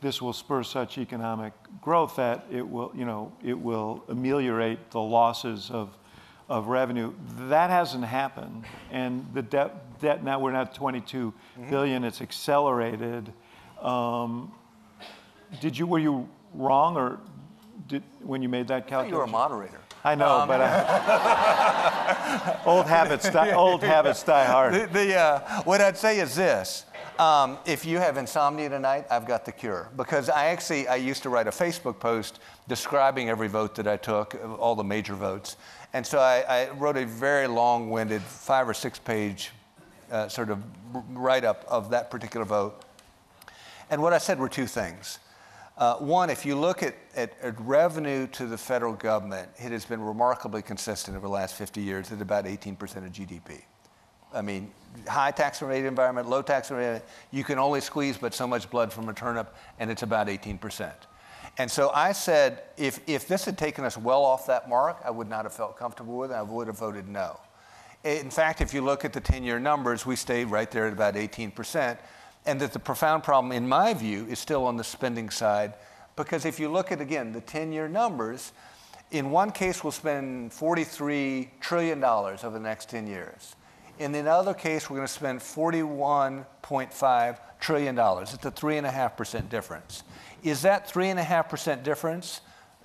[SPEAKER 3] this will spur such economic growth that it will, you know, it will ameliorate the losses of, of revenue. That hasn't happened, and the debt, debt now we're not 22 billion. It's accelerated. Um, did you were you wrong or did when you made that
[SPEAKER 4] I thought you were a moderator.
[SPEAKER 3] I know, but I, old habits die, old habits die hard.
[SPEAKER 4] The, the, uh, what I'd say is this. Um, if you have insomnia tonight, I've got the cure. Because I actually, I used to write a Facebook post describing every vote that I took, all the major votes. And so I, I wrote a very long-winded, five or six-page uh, sort of write-up of that particular vote. And what I said were two things. Uh, one, if you look at, at, at revenue to the federal government, it has been remarkably consistent over the last 50 years at about 18% of GDP. I mean, high tax rate environment, low tax rate, you can only squeeze but so much blood from a turnip, and it's about 18%. And so I said, if, if this had taken us well off that mark, I would not have felt comfortable with it. I would have voted no. In fact, if you look at the 10 year numbers, we stayed right there at about 18%. And that the profound problem, in my view, is still on the spending side. Because if you look at, again, the 10 year numbers, in one case, we'll spend $43 trillion over the next 10 years. In another case, we're going to spend $41.5 trillion. It's a 3.5% difference. Is that 3.5% difference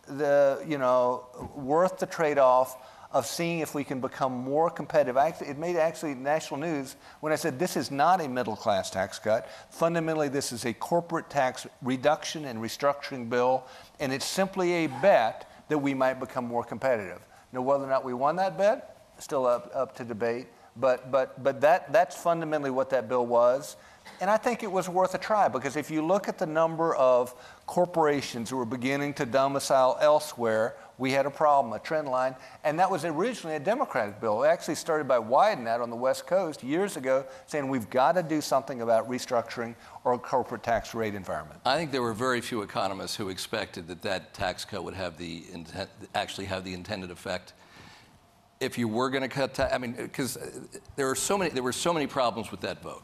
[SPEAKER 4] the, you know, worth the trade off of seeing if we can become more competitive? Actually, it made actually national news when I said this is not a middle class tax cut. Fundamentally, this is a corporate tax reduction and restructuring bill, and it's simply a bet that we might become more competitive. Now, whether or not we won that bet, still up, up to debate. But, but, but that, that's fundamentally what that bill was. And I think it was worth a try because if you look at the number of corporations who were beginning to domicile elsewhere, we had a problem, a trend line. And that was originally a Democratic bill. It actually started by Wyden that on the West Coast years ago, saying we've got to do something about restructuring our corporate tax rate environment.
[SPEAKER 5] I think there were very few economists who expected that that tax cut would have the intent, actually have the intended effect. If you were going to cut, ta- I mean, because there are so many, there were so many problems with that vote.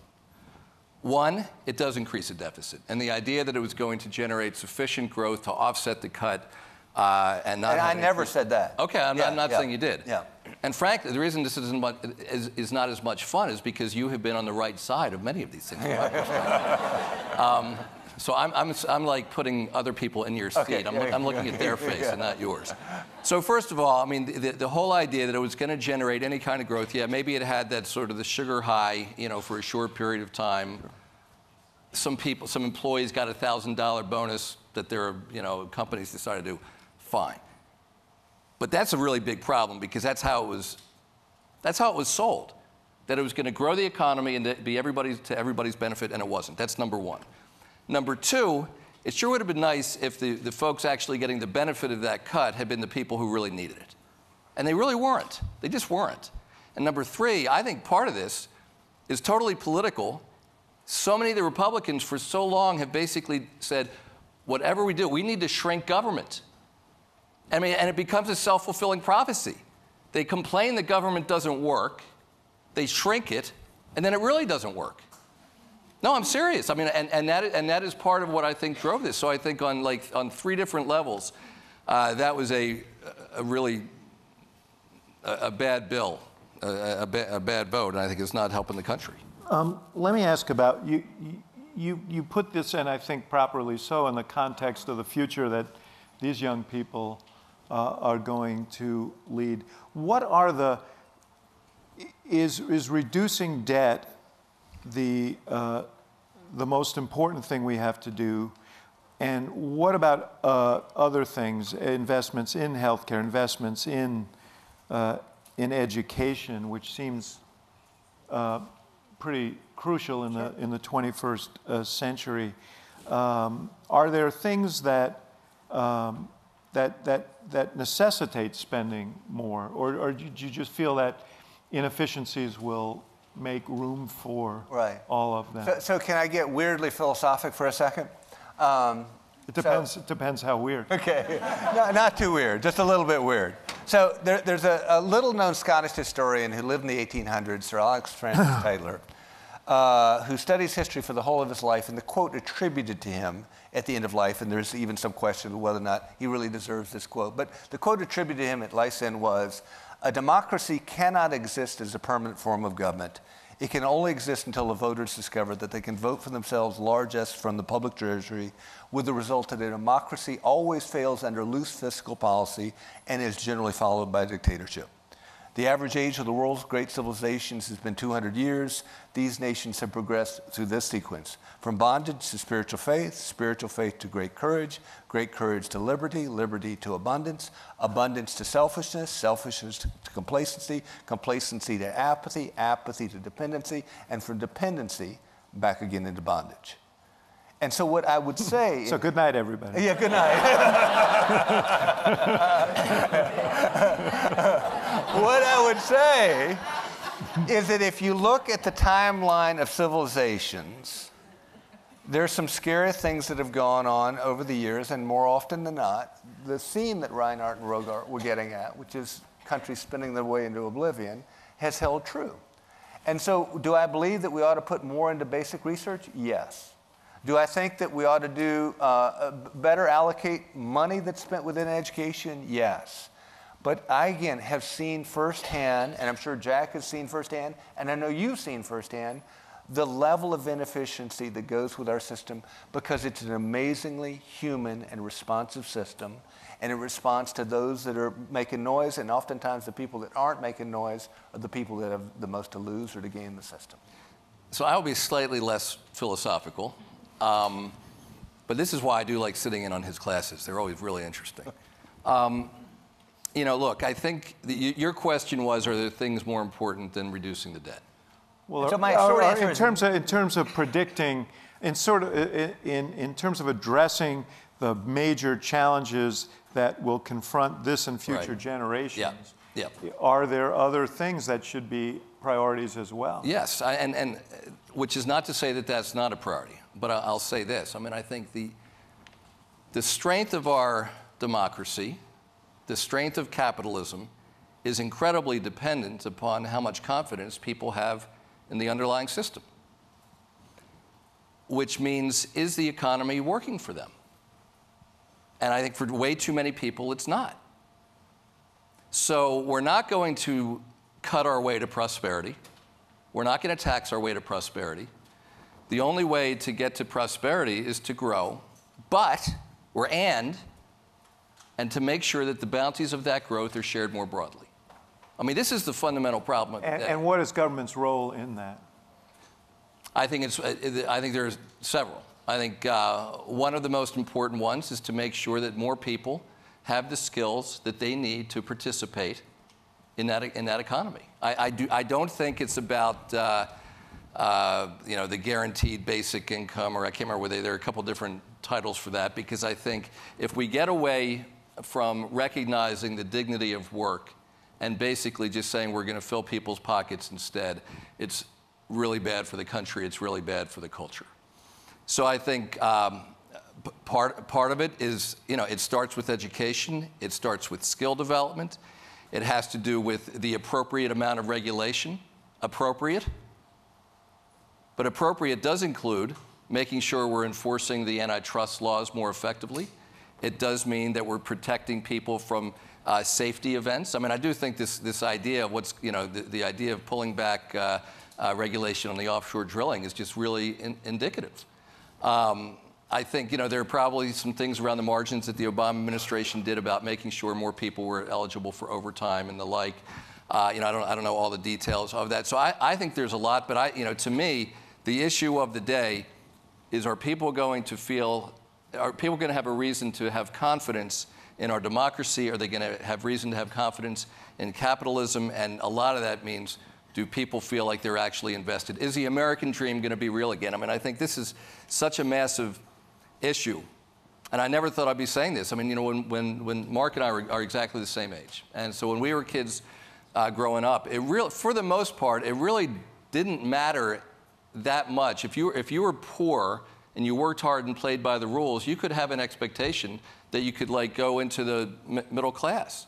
[SPEAKER 5] One, it does increase the deficit, and the idea that it was going to generate sufficient growth to offset the cut uh, and not.
[SPEAKER 4] And I never said that.
[SPEAKER 5] Okay, I'm,
[SPEAKER 4] Yeah,
[SPEAKER 5] I'm not
[SPEAKER 4] yeah,
[SPEAKER 5] saying you did.
[SPEAKER 4] yeah.
[SPEAKER 5] And frankly, the reason this isn't much, is, is not as much fun is because you have been on the right side of many of these things. from my perspective. um, so I'm, I'm, I'm like putting other people in your seat.
[SPEAKER 4] Okay,
[SPEAKER 5] I'm, I'm looking at their face
[SPEAKER 4] yeah.
[SPEAKER 5] and not yours. So first of all, I mean, the, the whole idea that it was going to generate any kind of growth, yeah, maybe it had that sort of the sugar high, you know, for a short period of time. Some people, some employees got a thousand dollar bonus that their, you know, companies decided to do. Fine. But that's a really big problem because that's how it was, that's how it was sold. That it was going to grow the economy and be everybody's, to everybody's benefit, and it wasn't. That's number one. Number two, it sure would have been nice if the, the folks actually getting the benefit of that cut had been the people who really needed it. And they really weren't. They just weren't. And number three, I think part of this is totally political. So many of the Republicans for so long have basically said, whatever we do, we need to shrink government. I mean, and it becomes a self fulfilling prophecy. They complain the government doesn't work, they shrink it, and then it really doesn't work. No, I'm serious. I mean, and, and, that, and that is part of what I think drove this. So I think on like on three different levels, uh, that was a, a really a, a bad bill, a, a, ba- a bad vote, and I think it's not helping the country.
[SPEAKER 3] Let me ask about you. You, you put this in, I think, properly so, in the context of the future that these young people uh, are going to lead. What are the is is reducing debt the, uh, the most important thing we have to do? And what about uh, other things, investments in healthcare, investments in, uh, in education, which seems uh, pretty crucial in the, in the 21st uh, century? Um, are there things that, um, that, that, that necessitate spending more? Or, or do you just feel that inefficiencies will make room for
[SPEAKER 4] Right.
[SPEAKER 3] all of them?
[SPEAKER 4] So, so can I get weirdly philosophic for a second? Um,
[SPEAKER 3] it
[SPEAKER 4] so-
[SPEAKER 3] depends, it depends how weird.
[SPEAKER 4] Okay, no, not too weird, just a little bit weird. So there, there's a, a little-known Scottish historian who lived in the 1800s, Sir Alex Francis Tytler, uh, who studies history for the whole of his life, and the quote attributed to him at the end of life, and there's even some question of whether or not he really deserves this quote, but the quote attributed to him at life's end was, "A democracy cannot exist as a permanent form of government." It can only exist until the voters discover that they can vote for themselves largesse from the public treasury, with the result that a democracy always fails under loose fiscal policy and is generally followed by dictatorship. The average age of the world's great civilizations has been 200 years. These nations have progressed through this sequence from bondage to spiritual faith, spiritual faith to great courage, great courage to liberty, liberty to abundance, abundance to selfishness, selfishness to complacency, complacency to apathy, apathy to dependency, and from dependency back again into bondage. And so, what I would say.
[SPEAKER 3] So good night, everybody.
[SPEAKER 4] Yeah, good night. what I would say is that if you look at the timeline of civilizations, there's some scary things that have gone on over the years, and more often than not, the theme that Reinhart and Rogoff were getting at, which is countries spinning their way into oblivion, has held true. And so, do I believe that we ought to put more into basic research? Yes. Do I think that we ought to do uh, better allocate money that's spent within education? Yes. But I, again, have seen firsthand, and I'm sure Jack has seen firsthand, and I know you've seen firsthand, the level of inefficiency that goes with our system because it's an amazingly human and responsive system, and it responds to those that are making noise, and oftentimes the people that aren't making noise are the people that have the most to lose or to gain in the system.
[SPEAKER 5] So I'll be slightly less philosophical. Um, but this is why I do like sitting in on his classes. They're always really interesting. Um, you know, look, I think the, your question was are there things more important than reducing the debt?
[SPEAKER 3] Well,
[SPEAKER 4] So my short
[SPEAKER 3] are-
[SPEAKER 4] answer
[SPEAKER 3] in
[SPEAKER 4] is-
[SPEAKER 3] terms of in terms of predicting, in sort of in, in in terms of addressing the major challenges that will confront this and future
[SPEAKER 5] Right.
[SPEAKER 3] generations.
[SPEAKER 5] Yeah. Yeah.
[SPEAKER 3] Are there other things that should be priorities as well?
[SPEAKER 5] Yes, I, and, and uh, which is not to say that that's not a priority, but I- I'll say this. I mean, I think the, the strength of our democracy, the strength of capitalism, is incredibly dependent upon how much confidence people have in the underlying system. Which means, is the economy working for them? And I think for way too many people, it's not. So we're not going to cut our way to prosperity. We're not going to tax our way to prosperity. The only way to get to prosperity is to grow, but, or and, and to make sure that the bounties of that growth are shared more broadly. I mean, this is the fundamental problem.
[SPEAKER 3] And, and what is government's role in that?
[SPEAKER 5] I think it's. uh, I think there's several. I think uh, one of the most important ones is to make sure that more people have the skills that they need to participate in that in that economy. I, I do. I don't think it's about. Uh, uh, you know, the guaranteed basic income, or I can't remember whether there are a couple different titles for that, because I think if we get away from recognizing the dignity of work and basically just saying we're going to fill people's pockets instead, it's really bad for the country, it's really bad for the culture. So I think um, part, part of it is, you know, it starts with education, it starts with skill development, it has to do with the appropriate amount of regulation, appropriate. But appropriate does include making sure we're enforcing the antitrust laws more effectively. It does mean that we're protecting people from uh, safety events. I mean, I do think this, this idea of what's, you know, the, the idea of pulling back uh, uh, regulation on the offshore drilling is just really in, indicative. Um, I think, you know, there are probably some things around the margins that the Obama administration did about making sure more people were eligible for overtime and the like. Uh, you know, I don't, I don't know all the details of that. So I, I think there's a lot, but I, you know, to me, the issue of the day is are people going to feel, are people going to have a reason to have confidence in our democracy? Are they going to have reason to have confidence in capitalism? And a lot of that means do people feel like they're actually invested? Is the American dream going to be real again? I mean, I think this is such a massive issue. And I never thought I'd be saying this. I mean, you know, when, when, when Mark and I are, are exactly the same age. And so when we were kids uh, growing up, it really, for the most part, it really didn't matter that much. If you, if you were poor and you worked hard and played by the rules, you could have an expectation that you could like go into the m- middle class.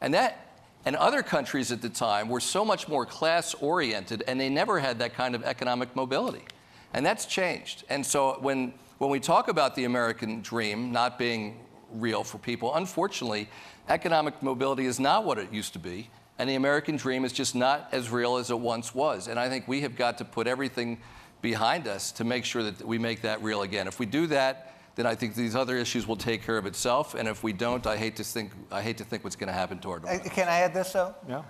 [SPEAKER 5] And that and other countries at the time were so much more class oriented and they never had that kind of economic mobility. And that's changed. And so when when we talk about the American dream not being real for people, unfortunately, economic mobility is not what it used to be. And the American dream is just not as real as it once was. And I think we have got to put everything behind us to make sure that we make that real again. If we do that, then I think these other issues will take care of itself. And if we don't, I hate to think, I hate to think what's going to happen to our democracy.
[SPEAKER 4] Can I add this though?
[SPEAKER 3] Yeah.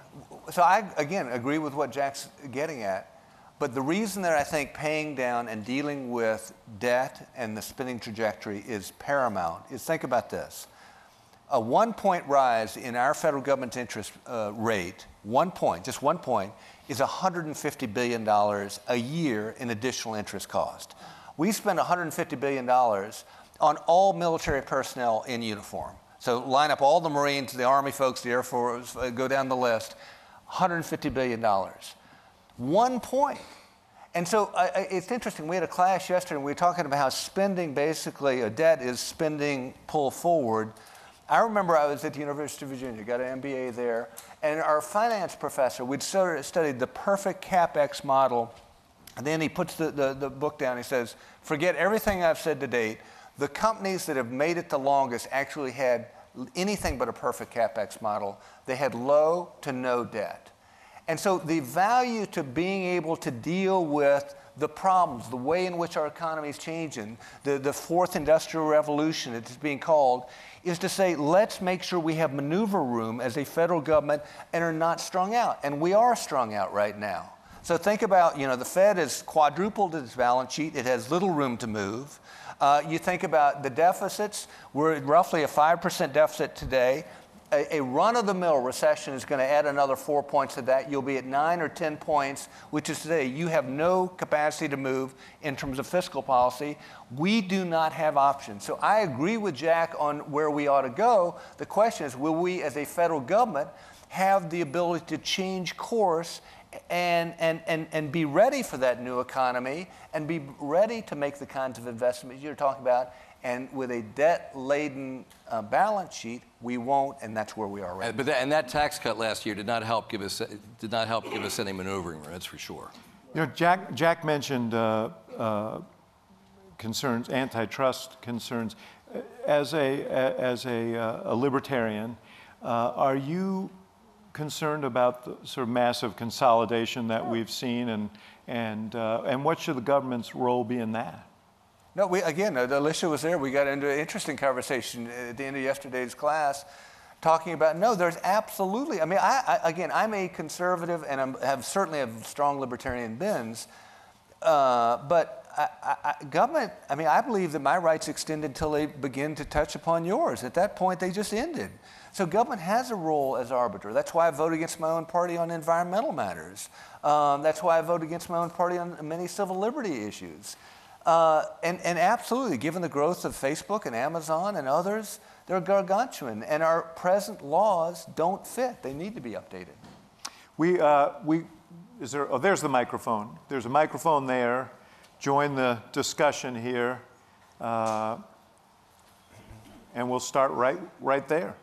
[SPEAKER 4] So I again agree with what Jack's getting at, but the reason that I think paying down and dealing with debt and the spending trajectory is paramount is think about this. A one point rise in our federal government interest uh, rate, one point, just one point, is $150 billion a year in additional interest cost. We spend $150 billion on all military personnel in uniform. So line up all the Marines, the Army folks, the Air Force, uh, go down the list, $150 billion. One point. And so I, it's interesting. We had a class yesterday, and we were talking about how spending basically, a debt is spending pull forward. I remember I was at the University of Virginia, got an MBA there, and our finance professor, we'd studied the perfect CapEx model. And then he puts the, the, the book down. He says, Forget everything I've said to date. The companies that have made it the longest actually had anything but a perfect CapEx model. They had low to no debt. And so the value to being able to deal with the problems, the way in which our economy is changing, the, the fourth industrial revolution, it's being called, is to say, let's make sure we have maneuver room as a federal government and are not strung out. And we are strung out right now. So think about, you know, the Fed has quadrupled its balance sheet. It has little room to move. Uh, you think about the deficits. We're roughly a 5% deficit today. A, a run-of-the-mill recession is going to add another four points to that. You'll be at nine or 10 points, which is today. You have no capacity to move in terms of fiscal policy. We do not have options. So I agree with Jack on where we ought to go. The question is, will we as a federal government have the ability to change course and, and, and, and be ready for that new economy and be ready to make the kinds of investments you're talking about. And with a debt laden uh, balance sheet, we won't, and that's where we are right
[SPEAKER 5] And, but that, and that tax cut last year did not help give us did not help give us any maneuvering room. That's for sure.
[SPEAKER 3] You know, Jack, Jack mentioned uh, uh, concerns, antitrust concerns. Uh, As a, a- as a, uh, a libertarian, uh, are you concerned about the sort of massive consolidation that we've seen, and, and, uh, and what should the government's role be in that?
[SPEAKER 4] No, we, again, uh, Alicia was there. We got into an interesting conversation at the end of yesterday's class talking about no, there's absolutely, I mean, I, I, again, I'm a conservative and I'm, have certainly have strong libertarian bends, uh, but I, I, I, government, I mean, I believe that my rights extend until they begin to touch upon yours. At that point, they just ended. So government has a role as arbiter. That's why I vote against my own party on environmental matters. Um, that's why I vote against my own party on many civil liberty issues. Uh, and, and absolutely, given the growth of Facebook and Amazon and others, they're gargantuan. And our present laws don't fit. They need to be updated.
[SPEAKER 3] We, uh, we, is there, oh, there's the microphone. There's a microphone there. Join the discussion here. Uh, and we'll start right, right there.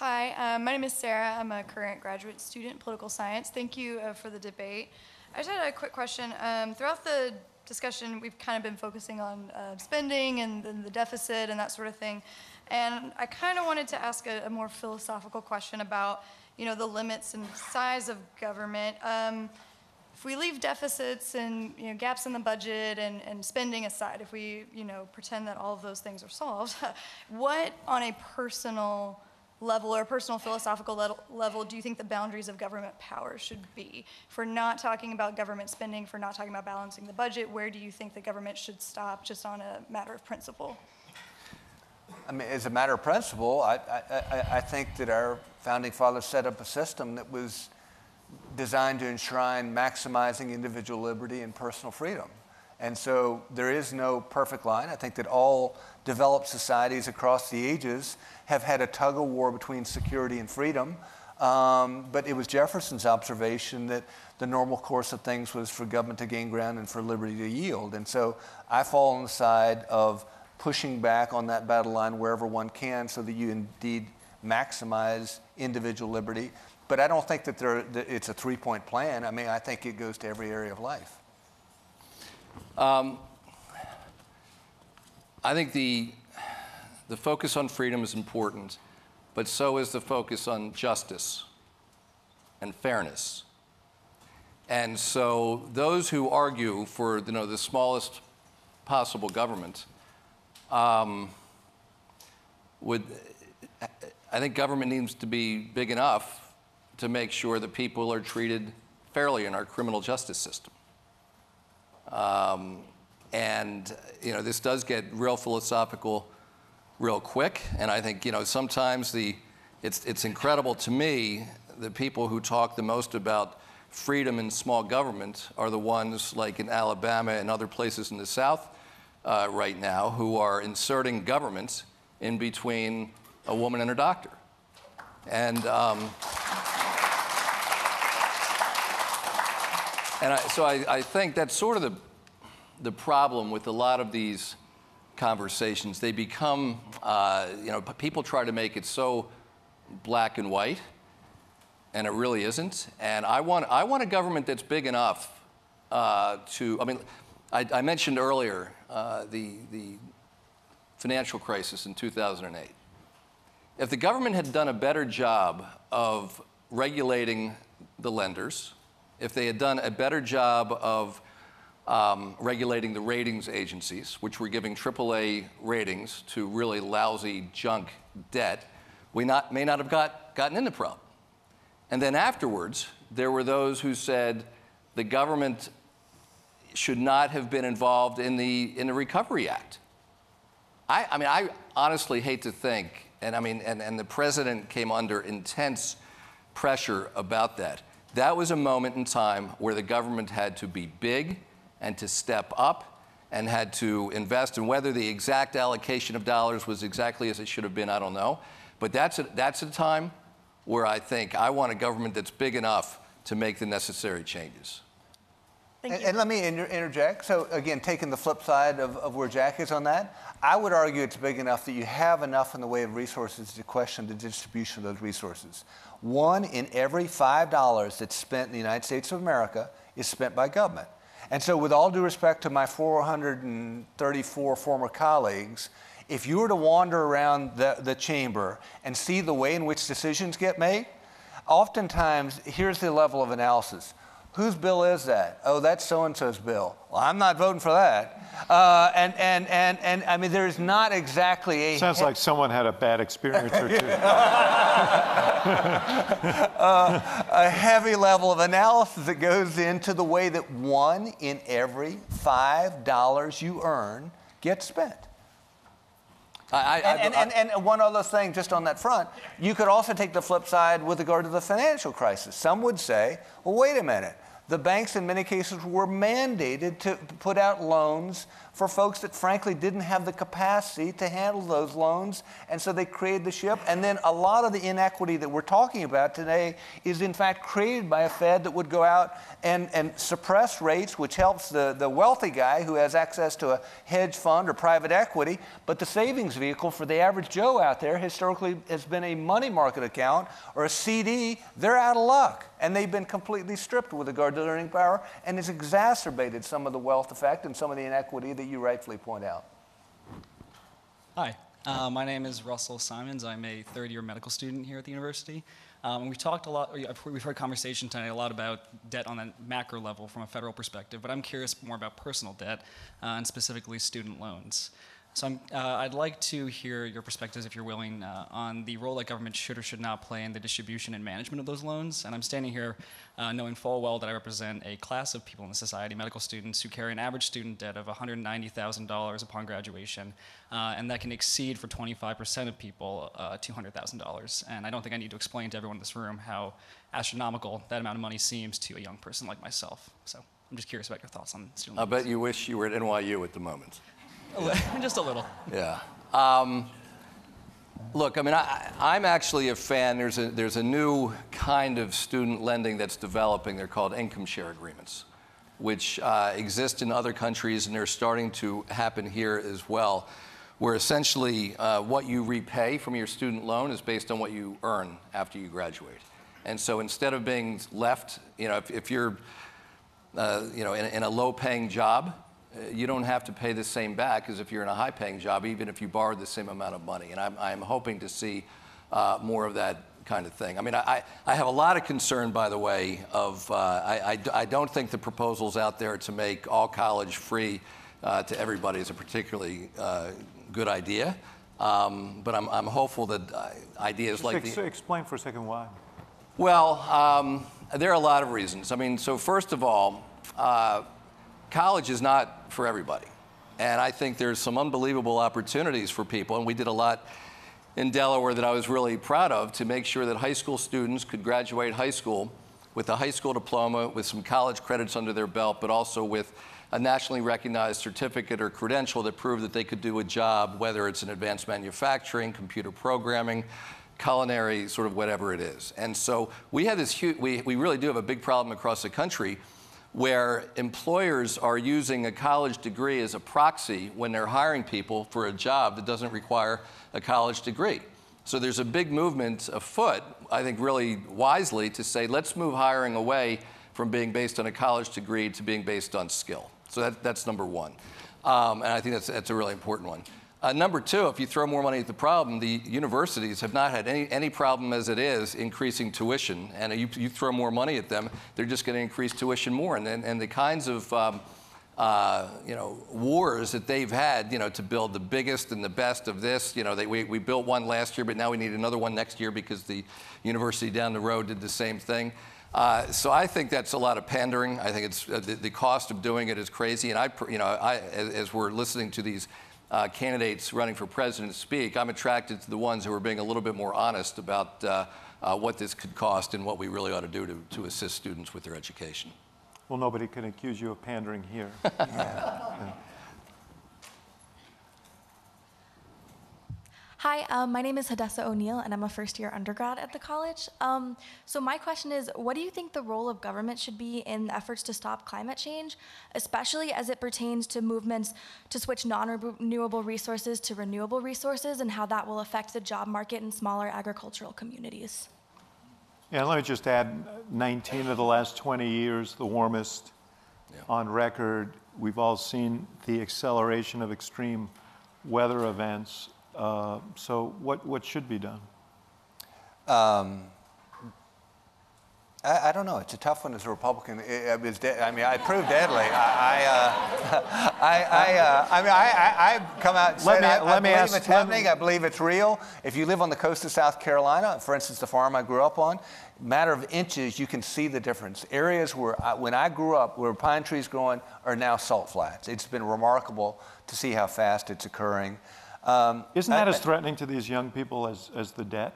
[SPEAKER 6] Hi, uh, my name is Sarah. I'm a current graduate student in political science. Thank you uh, for the debate. I just had a quick question. Um, throughout the discussion, we've kind of been focusing on uh, spending and, the deficit and that sort of thing. And I kind of wanted to ask a, a more philosophical question about, you know, the limits and size of government. Um, if we leave deficits and you know, gaps in the budget and, and spending aside, if we you know, pretend that all of those things are solved, what on a personal level or personal philosophical level, do you think the boundaries of government power should be? If we're not talking about government spending, if we're not talking about balancing the budget, where do you think the government should stop just on a matter of principle?
[SPEAKER 4] I mean, as a matter of principle, I, I, I, I think that our founding fathers set up a system that was designed to enshrine maximizing individual liberty and personal freedom. And so there is no perfect line. I think that all developed societies across the ages have had a tug of war between security and freedom. Um, but it was Jefferson's observation that the normal course of things was for government to gain ground and for liberty to yield. And so I fall on the side of pushing back on that battle line wherever one can so that you indeed maximize individual liberty. But I don't think that, there, that it's a three point plan. I mean, I think it goes to every area of life.
[SPEAKER 5] Um, I think the, the focus on freedom is important, but so is the focus on justice and fairness. And so those who argue for you know, the smallest possible government um, would, I think government needs to be big enough to make sure that people are treated fairly in our criminal justice system. Um, and you know, this does get real philosophical real quick. And I think you know, sometimes the, it's, it's incredible to me the people who talk the most about freedom in small government are the ones like in Alabama and other places in the South uh, right now who are inserting governments in between a woman and her doctor. And, um, and I, so I, I think that's sort of the, the problem with a lot of these conversations. They become, uh, you know, people try to make it so black and white, and it really isn't. And I want, I want a government that's big enough uh, to, I mean, I, I mentioned earlier uh, the, the financial crisis in 2008. If the government had done a better job of regulating the lenders, if they had done a better job of um, regulating the ratings agencies, which were giving AAA ratings to really lousy junk debt, we not, may not have got, gotten in the problem. And then afterwards, there were those who said the government should not have been involved in the, in the Recovery Act. I, I mean, I honestly hate to think and I mean, and, and the president came under intense pressure about that. That was a moment in time where the government had to be big and to step up and had to invest. And whether the exact allocation of dollars was exactly as it should have been, I don't know. But that's a, that's a time where I think I want a government that's big enough to make the necessary changes.
[SPEAKER 6] Thank
[SPEAKER 4] And,
[SPEAKER 6] you.
[SPEAKER 4] and let me inter- interject. So, again, taking the flip side of, of where Jack is on that, I would argue it's big enough that you have enough in the way of resources to question the distribution of those resources. One in every $5 that's spent in the United States of America is spent by government. And so, with all due respect to my 434 former colleagues, if you were to wander around the, the chamber and see the way in which decisions get made, oftentimes here's the level of analysis. Whose bill is that? Oh, that's so and so's bill. Well, I'm not voting for that. Uh, and, and, and, and I mean, there's not exactly a.
[SPEAKER 3] Sounds
[SPEAKER 4] he-
[SPEAKER 3] like someone had a bad experience or two.
[SPEAKER 4] a heavy level of analysis that goes into the way that one in every five dollars you earn gets spent.
[SPEAKER 5] I, I,
[SPEAKER 4] And,
[SPEAKER 5] I-
[SPEAKER 4] and, and, and one other thing, just on that front, you could also take the flip side with regard to the financial crisis. Some would say, well, wait a minute. The banks, in many cases, were mandated to put out loans for folks that frankly didn't have the capacity to handle those loans, and so they created the ship. And then a lot of the inequity that we're talking about today is, in fact, created by a Fed that would go out and, and suppress rates, which helps the, the wealthy guy who has access to a hedge fund or private equity. But the savings vehicle for the average Joe out there historically has been a money market account or a CD. They're out of luck. And they've been completely stripped with regard to earning power, and it's exacerbated some of the wealth effect and some of the inequity that you rightfully point out.
[SPEAKER 7] Hi, uh, my name is Russell Simons. I'm a third year medical student here at the university. Um, we've talked a lot, we've heard conversation tonight a lot about debt on a macro level from a federal perspective, but I'm curious more about personal debt uh, and specifically student loans. So I'm, uh, I'd like to hear your perspectives, if you're willing, uh, on the role that government should or should not play in the distribution and management of those loans. And I'm standing here uh, knowing full well that I represent a class of people in the society, medical students, who carry an average student debt of $190,000 upon graduation, uh, and that can exceed for 25% of people uh, $200,000. And I don't think I need to explain to everyone in this room how astronomical that amount of money seems to a young person like myself. So I'm just curious about your thoughts on student loans.
[SPEAKER 5] I bet you wish you were at NYU at the moment.
[SPEAKER 7] Just a little.
[SPEAKER 5] Yeah. Um, look, I mean, I, I'm actually a fan. There's a, there's a new kind of student lending that's developing. They're called income share agreements, which uh, exist in other countries, and they're starting to happen here as well, where essentially uh, what you repay from your student loan is based on what you earn after you graduate. And so instead of being left, you know, if, if you're uh, you know, in, in a low-paying job, you don't have to pay the same back as if you're in a high-paying job, even if you borrowed the same amount of money. And I'm, I'm hoping to see uh, more of that kind of thing. I mean, I, I have a lot of concern, by the way, of uh, I, I, I don't think the proposals out there to make all college free uh, to everybody is a particularly uh, good idea. Um, but I'm, I'm hopeful that uh, ideas
[SPEAKER 3] Just
[SPEAKER 5] like
[SPEAKER 3] ex-
[SPEAKER 5] the
[SPEAKER 3] explain for a second why.
[SPEAKER 5] well, um, there are a lot of reasons. I mean, so first of all, uh, college is not for everybody. And I think there's some unbelievable opportunities for people. And we did a lot in Delaware that I was really proud of to make sure that high school students could graduate high school with a high school diploma, with some college credits under their belt, but also with a nationally recognized certificate or credential that proved that they could do a job, whether it's in advanced manufacturing, computer programming, culinary, sort of whatever it is. And so we have this huge, we, we really do have a big problem across the country where employers are using a college degree as a proxy when they're hiring people for a job that doesn't require a college degree. So there's a big movement afoot, I think really wisely, to say let's move hiring away from being based on a college degree to being based on skill. So that, that's number one. Um, and I think that's, that's a really important one. Uh, number two, if you throw more money at the problem, the universities have not had any, any problem as it is increasing tuition. And you, you throw more money at them, they're just going to increase tuition more. And, and, and the kinds of um, uh, you know, wars that they've had, you know, to build the biggest and the best of this. You know, they, we, we built one last year, but now we need another one next year because the university down the road did the same thing. Uh, so I think that's a lot of pandering. I think it's uh, the, the cost of doing it is crazy. And I, you know, I, as, as we're listening to these uh, candidates running for president speak, I'm attracted to the ones who are being a little bit more honest about uh, uh, what this could cost and what we really ought to do to, to assist students with their education.
[SPEAKER 3] Well, nobody can accuse you of pandering here.
[SPEAKER 8] Hi, um, my name is Hadessa O'Neill, and I'm a first year undergrad at the college. Um, so, my question is what do you think the role of government should be in the efforts to stop climate change, especially as it pertains to movements to switch non renewable resources to renewable resources, and how that will affect the job market in smaller agricultural communities?
[SPEAKER 3] Yeah, let me just add 19 of the last 20 years, the warmest on record. We've all seen the acceleration of extreme weather events. Uh, so, what, what should be done?
[SPEAKER 4] I, I don't know. It's a tough one as a Republican. I, I, it's de- I mean, I proved deadly. I, I, uh, I, I, uh, I mean, I, I, I come out and
[SPEAKER 3] Let
[SPEAKER 4] said
[SPEAKER 3] me-
[SPEAKER 4] I, I
[SPEAKER 3] let me
[SPEAKER 4] believe
[SPEAKER 3] ask-
[SPEAKER 4] it's
[SPEAKER 3] let me-
[SPEAKER 4] happening. I believe it's real. If you live on the coast of South Carolina, for instance, the farm I grew up on, matter of inches, you can see the difference. Areas where, I, when I grew up, where pine trees growing, are now salt flats. It's been remarkable to see how fast it's occurring. Um,
[SPEAKER 3] Isn't that
[SPEAKER 4] I-
[SPEAKER 3] as threatening to these young people as, as the debt?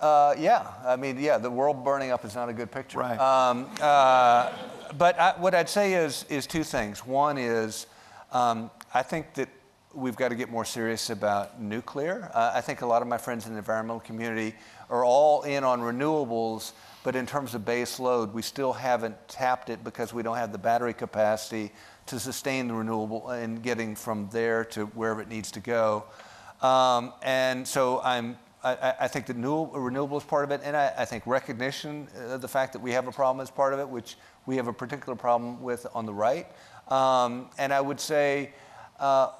[SPEAKER 4] uh, yeah, I mean, yeah, the world burning up is not a good picture.
[SPEAKER 3] Right.
[SPEAKER 4] Um, uh, but I, what I'd say is, is two things. One is, um, I think that we've got to get more serious about nuclear. Uh, I think a lot of my friends in the environmental community are all in on renewables, but in terms of base load, we still haven't tapped it because we don't have the battery capacity to sustain the renewable and getting from there to wherever it needs to go. Um, and so I'm, I, I- think the new, renewable is part of it, and I, I think recognition of the fact that we have a problem is part of it, which we have a particular problem with on the right. Um, and I would say uh,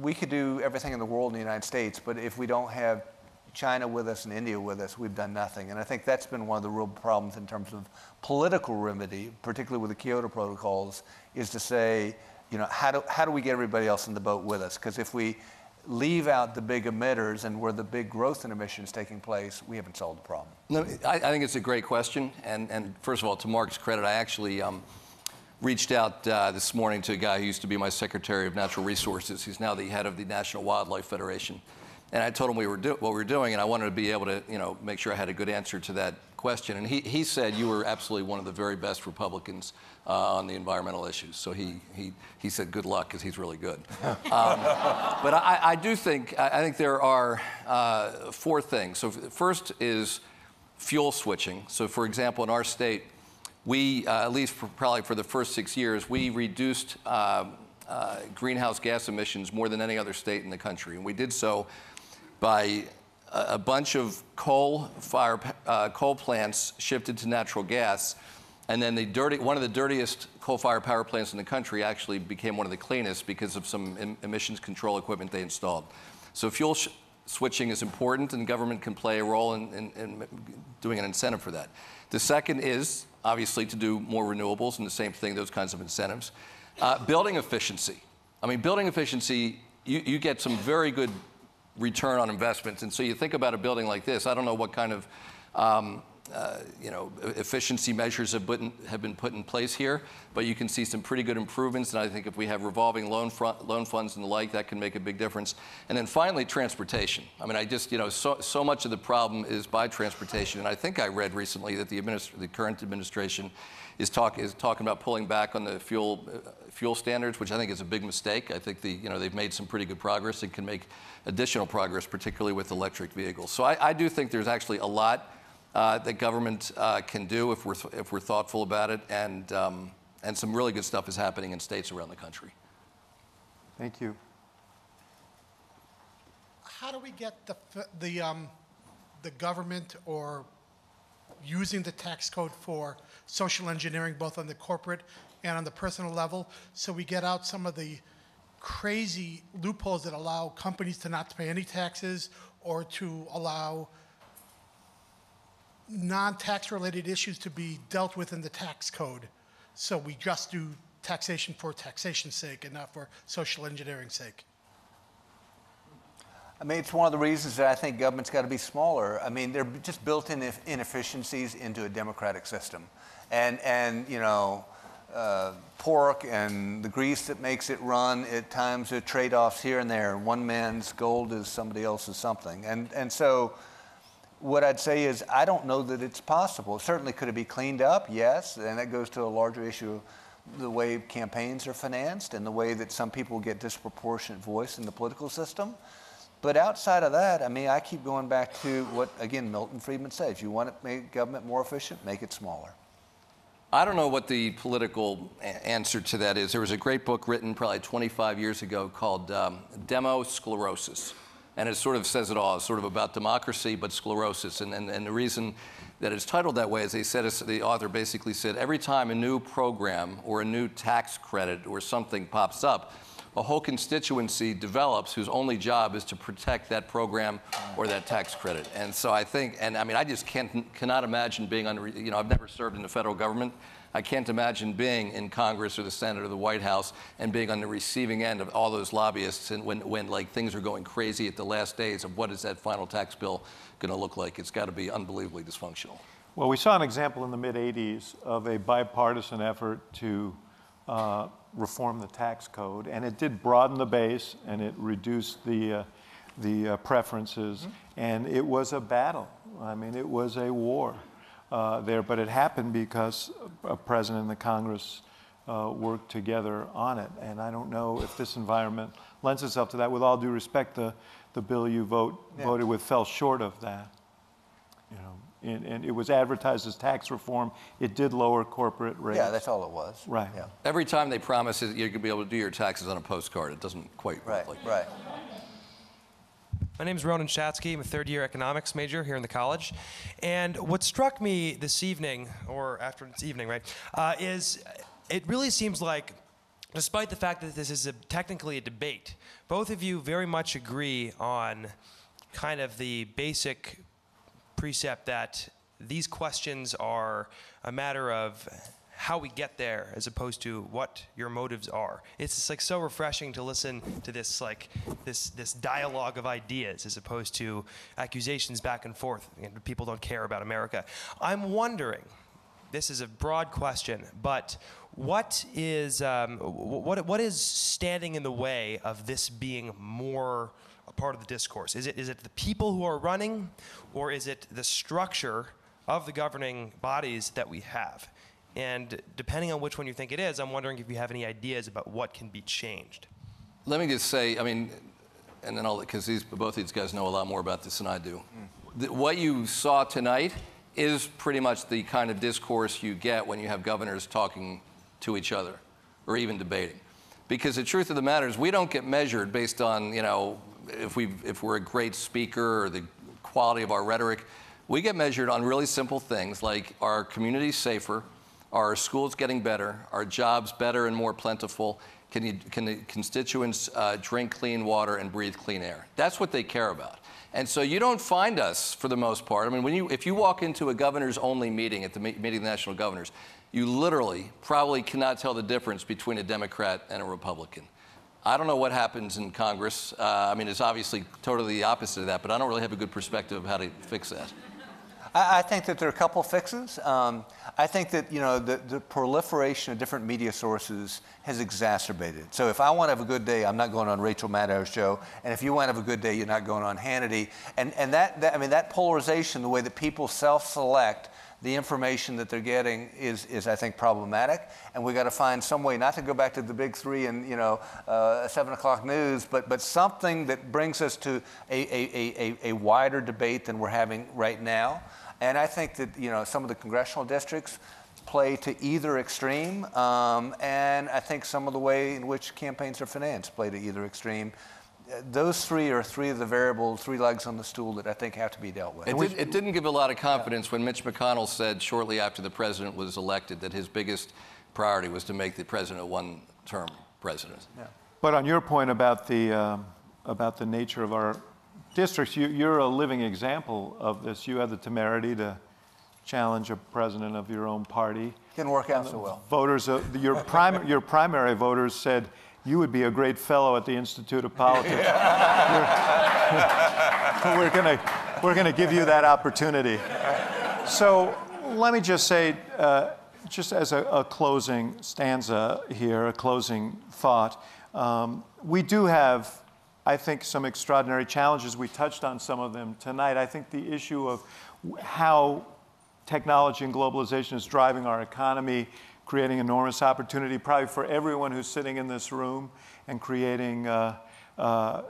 [SPEAKER 4] we could do everything in the world in the United States, but if we don't have China with us and India with us, we've done nothing. And I think that's been one of the real problems in terms of political remedy, particularly with the Kyoto protocols, is to say you know, how do, how do we get everybody else in the boat with us? Because if we leave out the big emitters and where the big growth in emissions taking place, we haven't solved the problem.
[SPEAKER 5] No, I, I think it's a great question. And, and first of all, to Mark's credit, I actually um, reached out uh, this morning to a guy who used to be my Secretary of Natural Resources. He's now the head of the National Wildlife Federation. And I told him we were do- what we were doing, and I wanted to be able to, you know, make sure I had a good answer to that question. And he, he said you were absolutely one of the very best Republicans uh, on the environmental issues. So he, he, he said good luck because he's really good. Um, but I, I do think I think there are uh, four things. So first is fuel switching. So for example, in our state, we uh, at least for, probably for the first six years, we reduced. um uh, greenhouse gas emissions more than any other state in the country. And we did so by a, bunch of coal fire uh, coal plants shifted to natural gas, and then the dirty one of the dirtiest coal-fired power plants in the country actually became one of the cleanest because of some em- emissions control equipment they installed. So fuel switching is important, and government can play a role in, in, in doing an incentive for that. The second is obviously to do more renewables, and the same thing, those kinds of incentives. Uh, building efficiency. I mean, building efficiency, you, you get some very good return on investments. And so you think about a building like this, I don't know what kind of um, uh, you know, efficiency measures have been, have been put in place here, but you can see some pretty good improvements. And I think if we have revolving loan, front, loan funds and the like, that can make a big difference. And then finally, transportation. I mean, I just, you know, so, so much of the problem is by transportation. And I think I read recently that the, the current administration is, talk, is talking about pulling back on the fuel, uh, fuel standards, which I think is a big mistake. I think the, you know, they've made some pretty good progress and can make additional progress, particularly with electric vehicles. So I, I do think there's actually a lot uh, that government uh, can do if we're, th- if we're thoughtful about it, and, um, and some really good stuff is happening in states around the country.
[SPEAKER 3] Thank you.
[SPEAKER 9] How do we get the, the, um, the government or using the tax code for social engineering, both on the corporate and on the personal level, so we get out some of the crazy loopholes that allow companies to not pay any taxes or to allow non-tax related issues to be dealt with in the tax code. So we just do taxation for taxation's sake and not for social engineering's sake.
[SPEAKER 4] I mean, it's one of the reasons that I think government's got to be smaller. I mean, they're just built-in inefficiencies into a democratic system, and and you know, uh, pork and the grease that makes it run. At times, are trade-offs here and there. One man's gold is somebody else's something, and and so. What I'd say is, I don't know that it's possible. Certainly, could it be cleaned up? Yes, and that goes to a larger issue the way campaigns are financed and the way that some people get disproportionate voice in the political system. But outside of that, I mean, I keep going back to what, again, Milton Friedman says if you want to make government more efficient, make it smaller.
[SPEAKER 5] I don't know what the political answer to that is. There was a great book written probably 25 years ago called um, Demosclerosis. And it sort of says it all. It's sort of about democracy, but sclerosis. And, and, and the reason that it's titled that way is they said, the author basically said, every time a new program or a new tax credit or something pops up, a whole constituency develops whose only job is to protect that program or that tax credit. And so I think, and I mean, I just can't, cannot imagine being on, you know, I've never served in the federal government. I can't imagine being in Congress or the Senate or the White House and being on the receiving end of all those lobbyists and when, when like things are going crazy at the last days of what is that final tax bill going to look like. It's got to be unbelievably dysfunctional.
[SPEAKER 3] Well, we saw an example in the mid 80s of a bipartisan effort to uh, reform the tax code, and it did broaden the base and it reduced the, uh, the uh, preferences, and it was a battle. I mean, it was a war uh, there, but it happened because a president and the Congress uh, worked together on it. And I don't know if this environment lends itself to that. With all due respect, the, the bill you vote,
[SPEAKER 4] Yeah.
[SPEAKER 3] voted with fell short of that and, and it was advertised as tax reform. It did lower corporate rates.
[SPEAKER 4] Yeah, that's all it was.
[SPEAKER 3] Right.
[SPEAKER 4] Yeah.
[SPEAKER 5] Every time they promise that you're going to be able to do your taxes on a postcard, it doesn't quite
[SPEAKER 4] Right,
[SPEAKER 5] work like
[SPEAKER 4] right.
[SPEAKER 10] My name is Ronan Shatsky. I'm a third year economics major here in the college. And what struck me this evening, or after this evening, right, uh, is it really seems like, despite the fact that this is a, technically a debate, both of you very much agree on kind of the basic precept that these questions are a matter of how we get there as opposed to what your motives are. It's just like so refreshing to listen to this like this this dialogue of ideas as opposed to accusations back and forth. And people don't care about America. I'm wondering. This is a broad question, but what is um, what, what is standing in the way of this being more part of the discourse? Is it is it the people who are running, or is it the structure of the governing bodies that we have? And depending on which one you think it is, I'm wondering if you have any ideas about what can be changed.
[SPEAKER 5] Let me just say, I mean, and then I'll, because these, both these guys know a lot more about this than I do. The, what you saw tonight is pretty much the kind of discourse you get when you have governors talking to each other or even debating. Because the truth of the matter is, we don't get measured based on, you know, if, we if we're a great speaker or the quality of our rhetoric. We get measured on really simple things like our communities safer, are our schools getting better? Are jobs better and more plentiful? Can, you, can the constituents uh, drink clean water and breathe clean air? That's what they care about. And so you don't find us, for the most part. I mean, when you, if you walk into a governor's only meeting at the meeting of the national governors, you literally probably cannot tell the difference between a Democrat and a Republican. I don't know what happens in Congress. Uh, I mean, it's obviously totally the opposite of that, but I don't really have a good perspective of how to fix that.
[SPEAKER 4] I, I think that there are a couple fixes. Um, I think that you know the, the proliferation of different media sources has exacerbated. So if I want to have a good day, I'm not going on Rachel Maddow's show, and if you want to have a good day, you're not going on Hannity. And and that, that I mean that polarization, the way that people self-select the information that they're getting is, is I think, problematic. And we've got to find some way not to go back to the big three and, you know, uh, seven o'clock news, but, but something that brings us to a, a, a, a wider debate than we're having right now. And I think that, you know, some of the congressional districts play to either extreme. Um, and I think some of the way in which campaigns are financed play to either extreme those three are three of the variable, three legs on the stool that I think have to be dealt with.
[SPEAKER 5] It, did, it didn't give a lot of confidence yeah. when Mitch McConnell said shortly after the president was elected that his biggest priority was to make the president a one-term president.
[SPEAKER 3] Yeah. But on your point about the um, about the nature of our districts, you, are a living example of this. You had the temerity to challenge a president of your own party.
[SPEAKER 4] Didn't work out so well.
[SPEAKER 3] Voters, uh, your, prim- your primary voters said you would be a great fellow at the Institute of Politics. we're going we're gonna give you that opportunity. So let me just say, uh, just as a, a, closing stanza here, a closing thought, um, we do have, I think, some extraordinary challenges. We touched on some of them tonight. I think the issue of how technology and globalization is driving our economy creating enormous opportunity probably for everyone who's sitting in this room and creating uh, uh,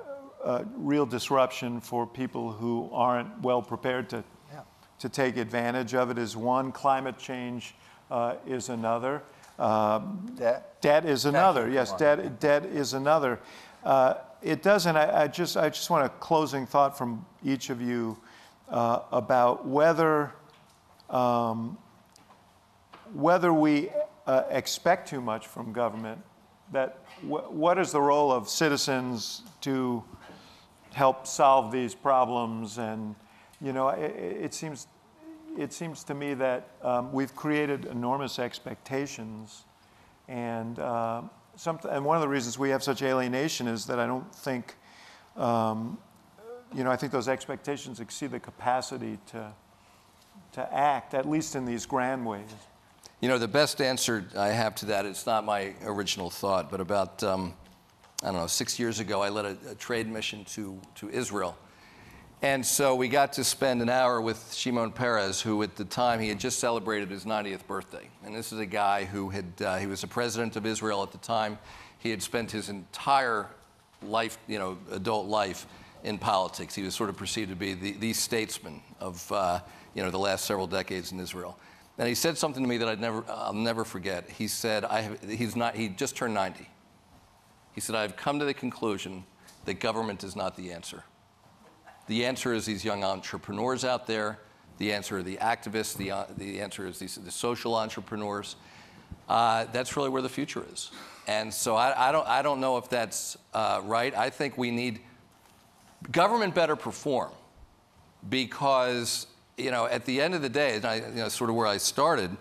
[SPEAKER 3] uh, real disruption for people who aren't well prepared to, yeah. to take advantage of it is one. Climate change uh, is another. Um, debt. debt is another. Yes, debt, debt is another. Uh, it doesn't, I, I, just, I just want a closing thought from each of you uh, about whether um, whether we uh, expect too much from government, that what is the role of citizens to help solve these problems? And, you know, it, it seems, it seems to me that um, we've created enormous expectations. And, uh, some, and one of the reasons we have such alienation is that I don't think, um, you know, I think those expectations exceed the capacity to, to act, at least in these grand ways.
[SPEAKER 5] You know, the best answer I have to that, it's not my original thought, but about, um, I don't know, six years ago, I led a, a, trade mission to, to Israel. And so we got to spend an hour with Shimon Peres, who at the time he had just celebrated his 90th birthday. And this is a guy who had, uh, he was the president of Israel at the time. He had spent his entire life, you know, adult life in politics. He was sort of perceived to be the, the statesman of, uh, you know, the last several decades in Israel. And he said something to me that I'd never, I'll never forget. He said, I have, he's not, he just turned 90. He said, I've come to the conclusion that government is not the answer. The answer is these young entrepreneurs out there. The answer are the activists. The, the answer is these, the social entrepreneurs. Uh, that's really where the future is. And so I, I don't, I don't know if that's uh, right. I think we need government better perform because you know, at the end of the day, and I, you know, sort of where I started,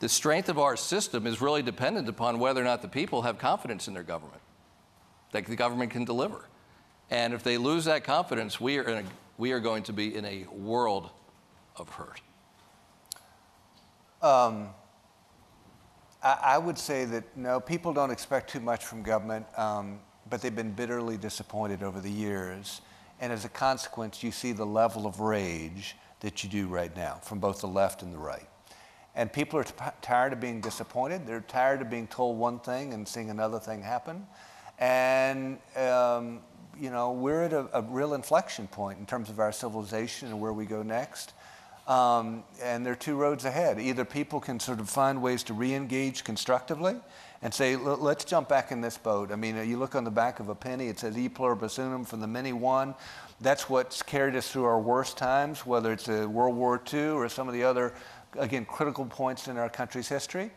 [SPEAKER 5] the strength of our system is really dependent upon whether or not the people have confidence in their government, that the government can deliver. And if they lose that confidence, we are, a, we are going to be in a world of hurt.
[SPEAKER 4] Um, I, I, would say that no, people don't expect too much from government, um, but they've been bitterly disappointed over the years. And as a consequence, you see the level of rage that you do right now from both the left and the right. And people are t- tired of being disappointed. They're tired of being told one thing and seeing another thing happen. And, um, you know, we're at a, a, real inflection point in terms of our civilization and where we go next. Um, and there are two roads ahead. Either people can sort of find ways to re engage constructively and say, let's jump back in this boat. I mean, you look on the back of a penny, it says e pluribus unum from the many one. That's what's carried us through our worst times, whether it's World War II or some of the other, again, critical points in our country's history.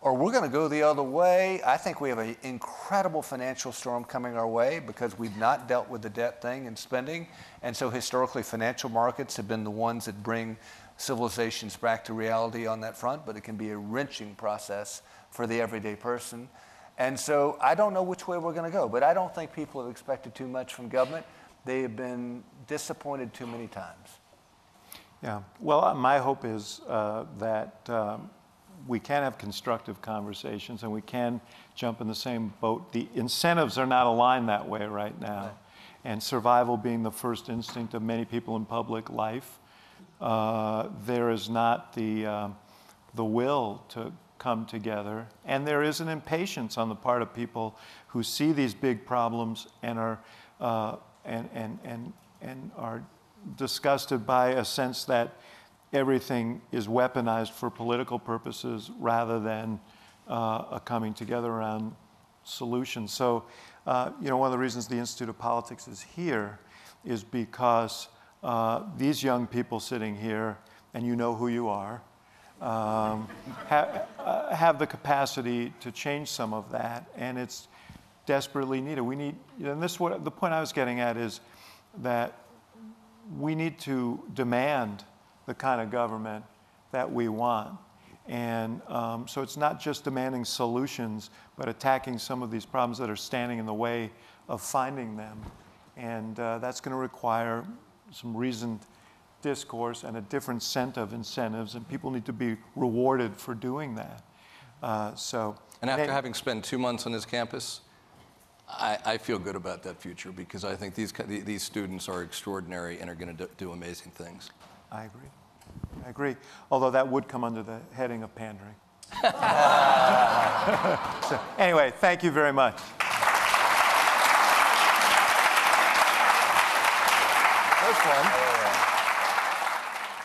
[SPEAKER 4] Or we're going to go the other way. I think we have an incredible financial storm coming our way because we've not dealt with the debt thing and spending. And so historically, financial markets have been the ones that bring civilizations back to reality on that front, but it can be a wrenching process for the everyday person. And so I don't know which way we're going to go, but I don't think people have expected too much from government. They have been disappointed too many times.
[SPEAKER 3] Yeah. Well, uh, my hope is uh, that um, we can have constructive conversations and we can jump in the same boat. The incentives are not aligned that way right now. Right. And survival being the first instinct of many people in public life, uh, there is not the, uh, the will to come together. And there is an impatience on the part of people who see these big problems and are, uh, and, and, and, and are disgusted by a sense that everything is weaponized for political purposes rather than uh, a coming together around solutions. So, uh, you know, one of the reasons the Institute of Politics is here is because uh, these young people sitting here, and you know who you are, um, ha- uh, have the capacity to change some of that, and it's desperately needed. We need, and this what the point I was getting at is that we need to demand the kind of government that we want. And um, so it's not just demanding solutions, but attacking some of these problems that are standing in the way of finding them. And uh, that's going to require some reasoned discourse and a different set of incentives, and people need to be rewarded for doing that. Uh, so,
[SPEAKER 5] and after having spent two months on this campus, I, I, feel good about that future because I think these, these students are extraordinary and are going to do, do amazing things.
[SPEAKER 3] I agree. I agree. Although that would come under the heading of pandering. so, anyway, thank you very much.
[SPEAKER 4] That was fun.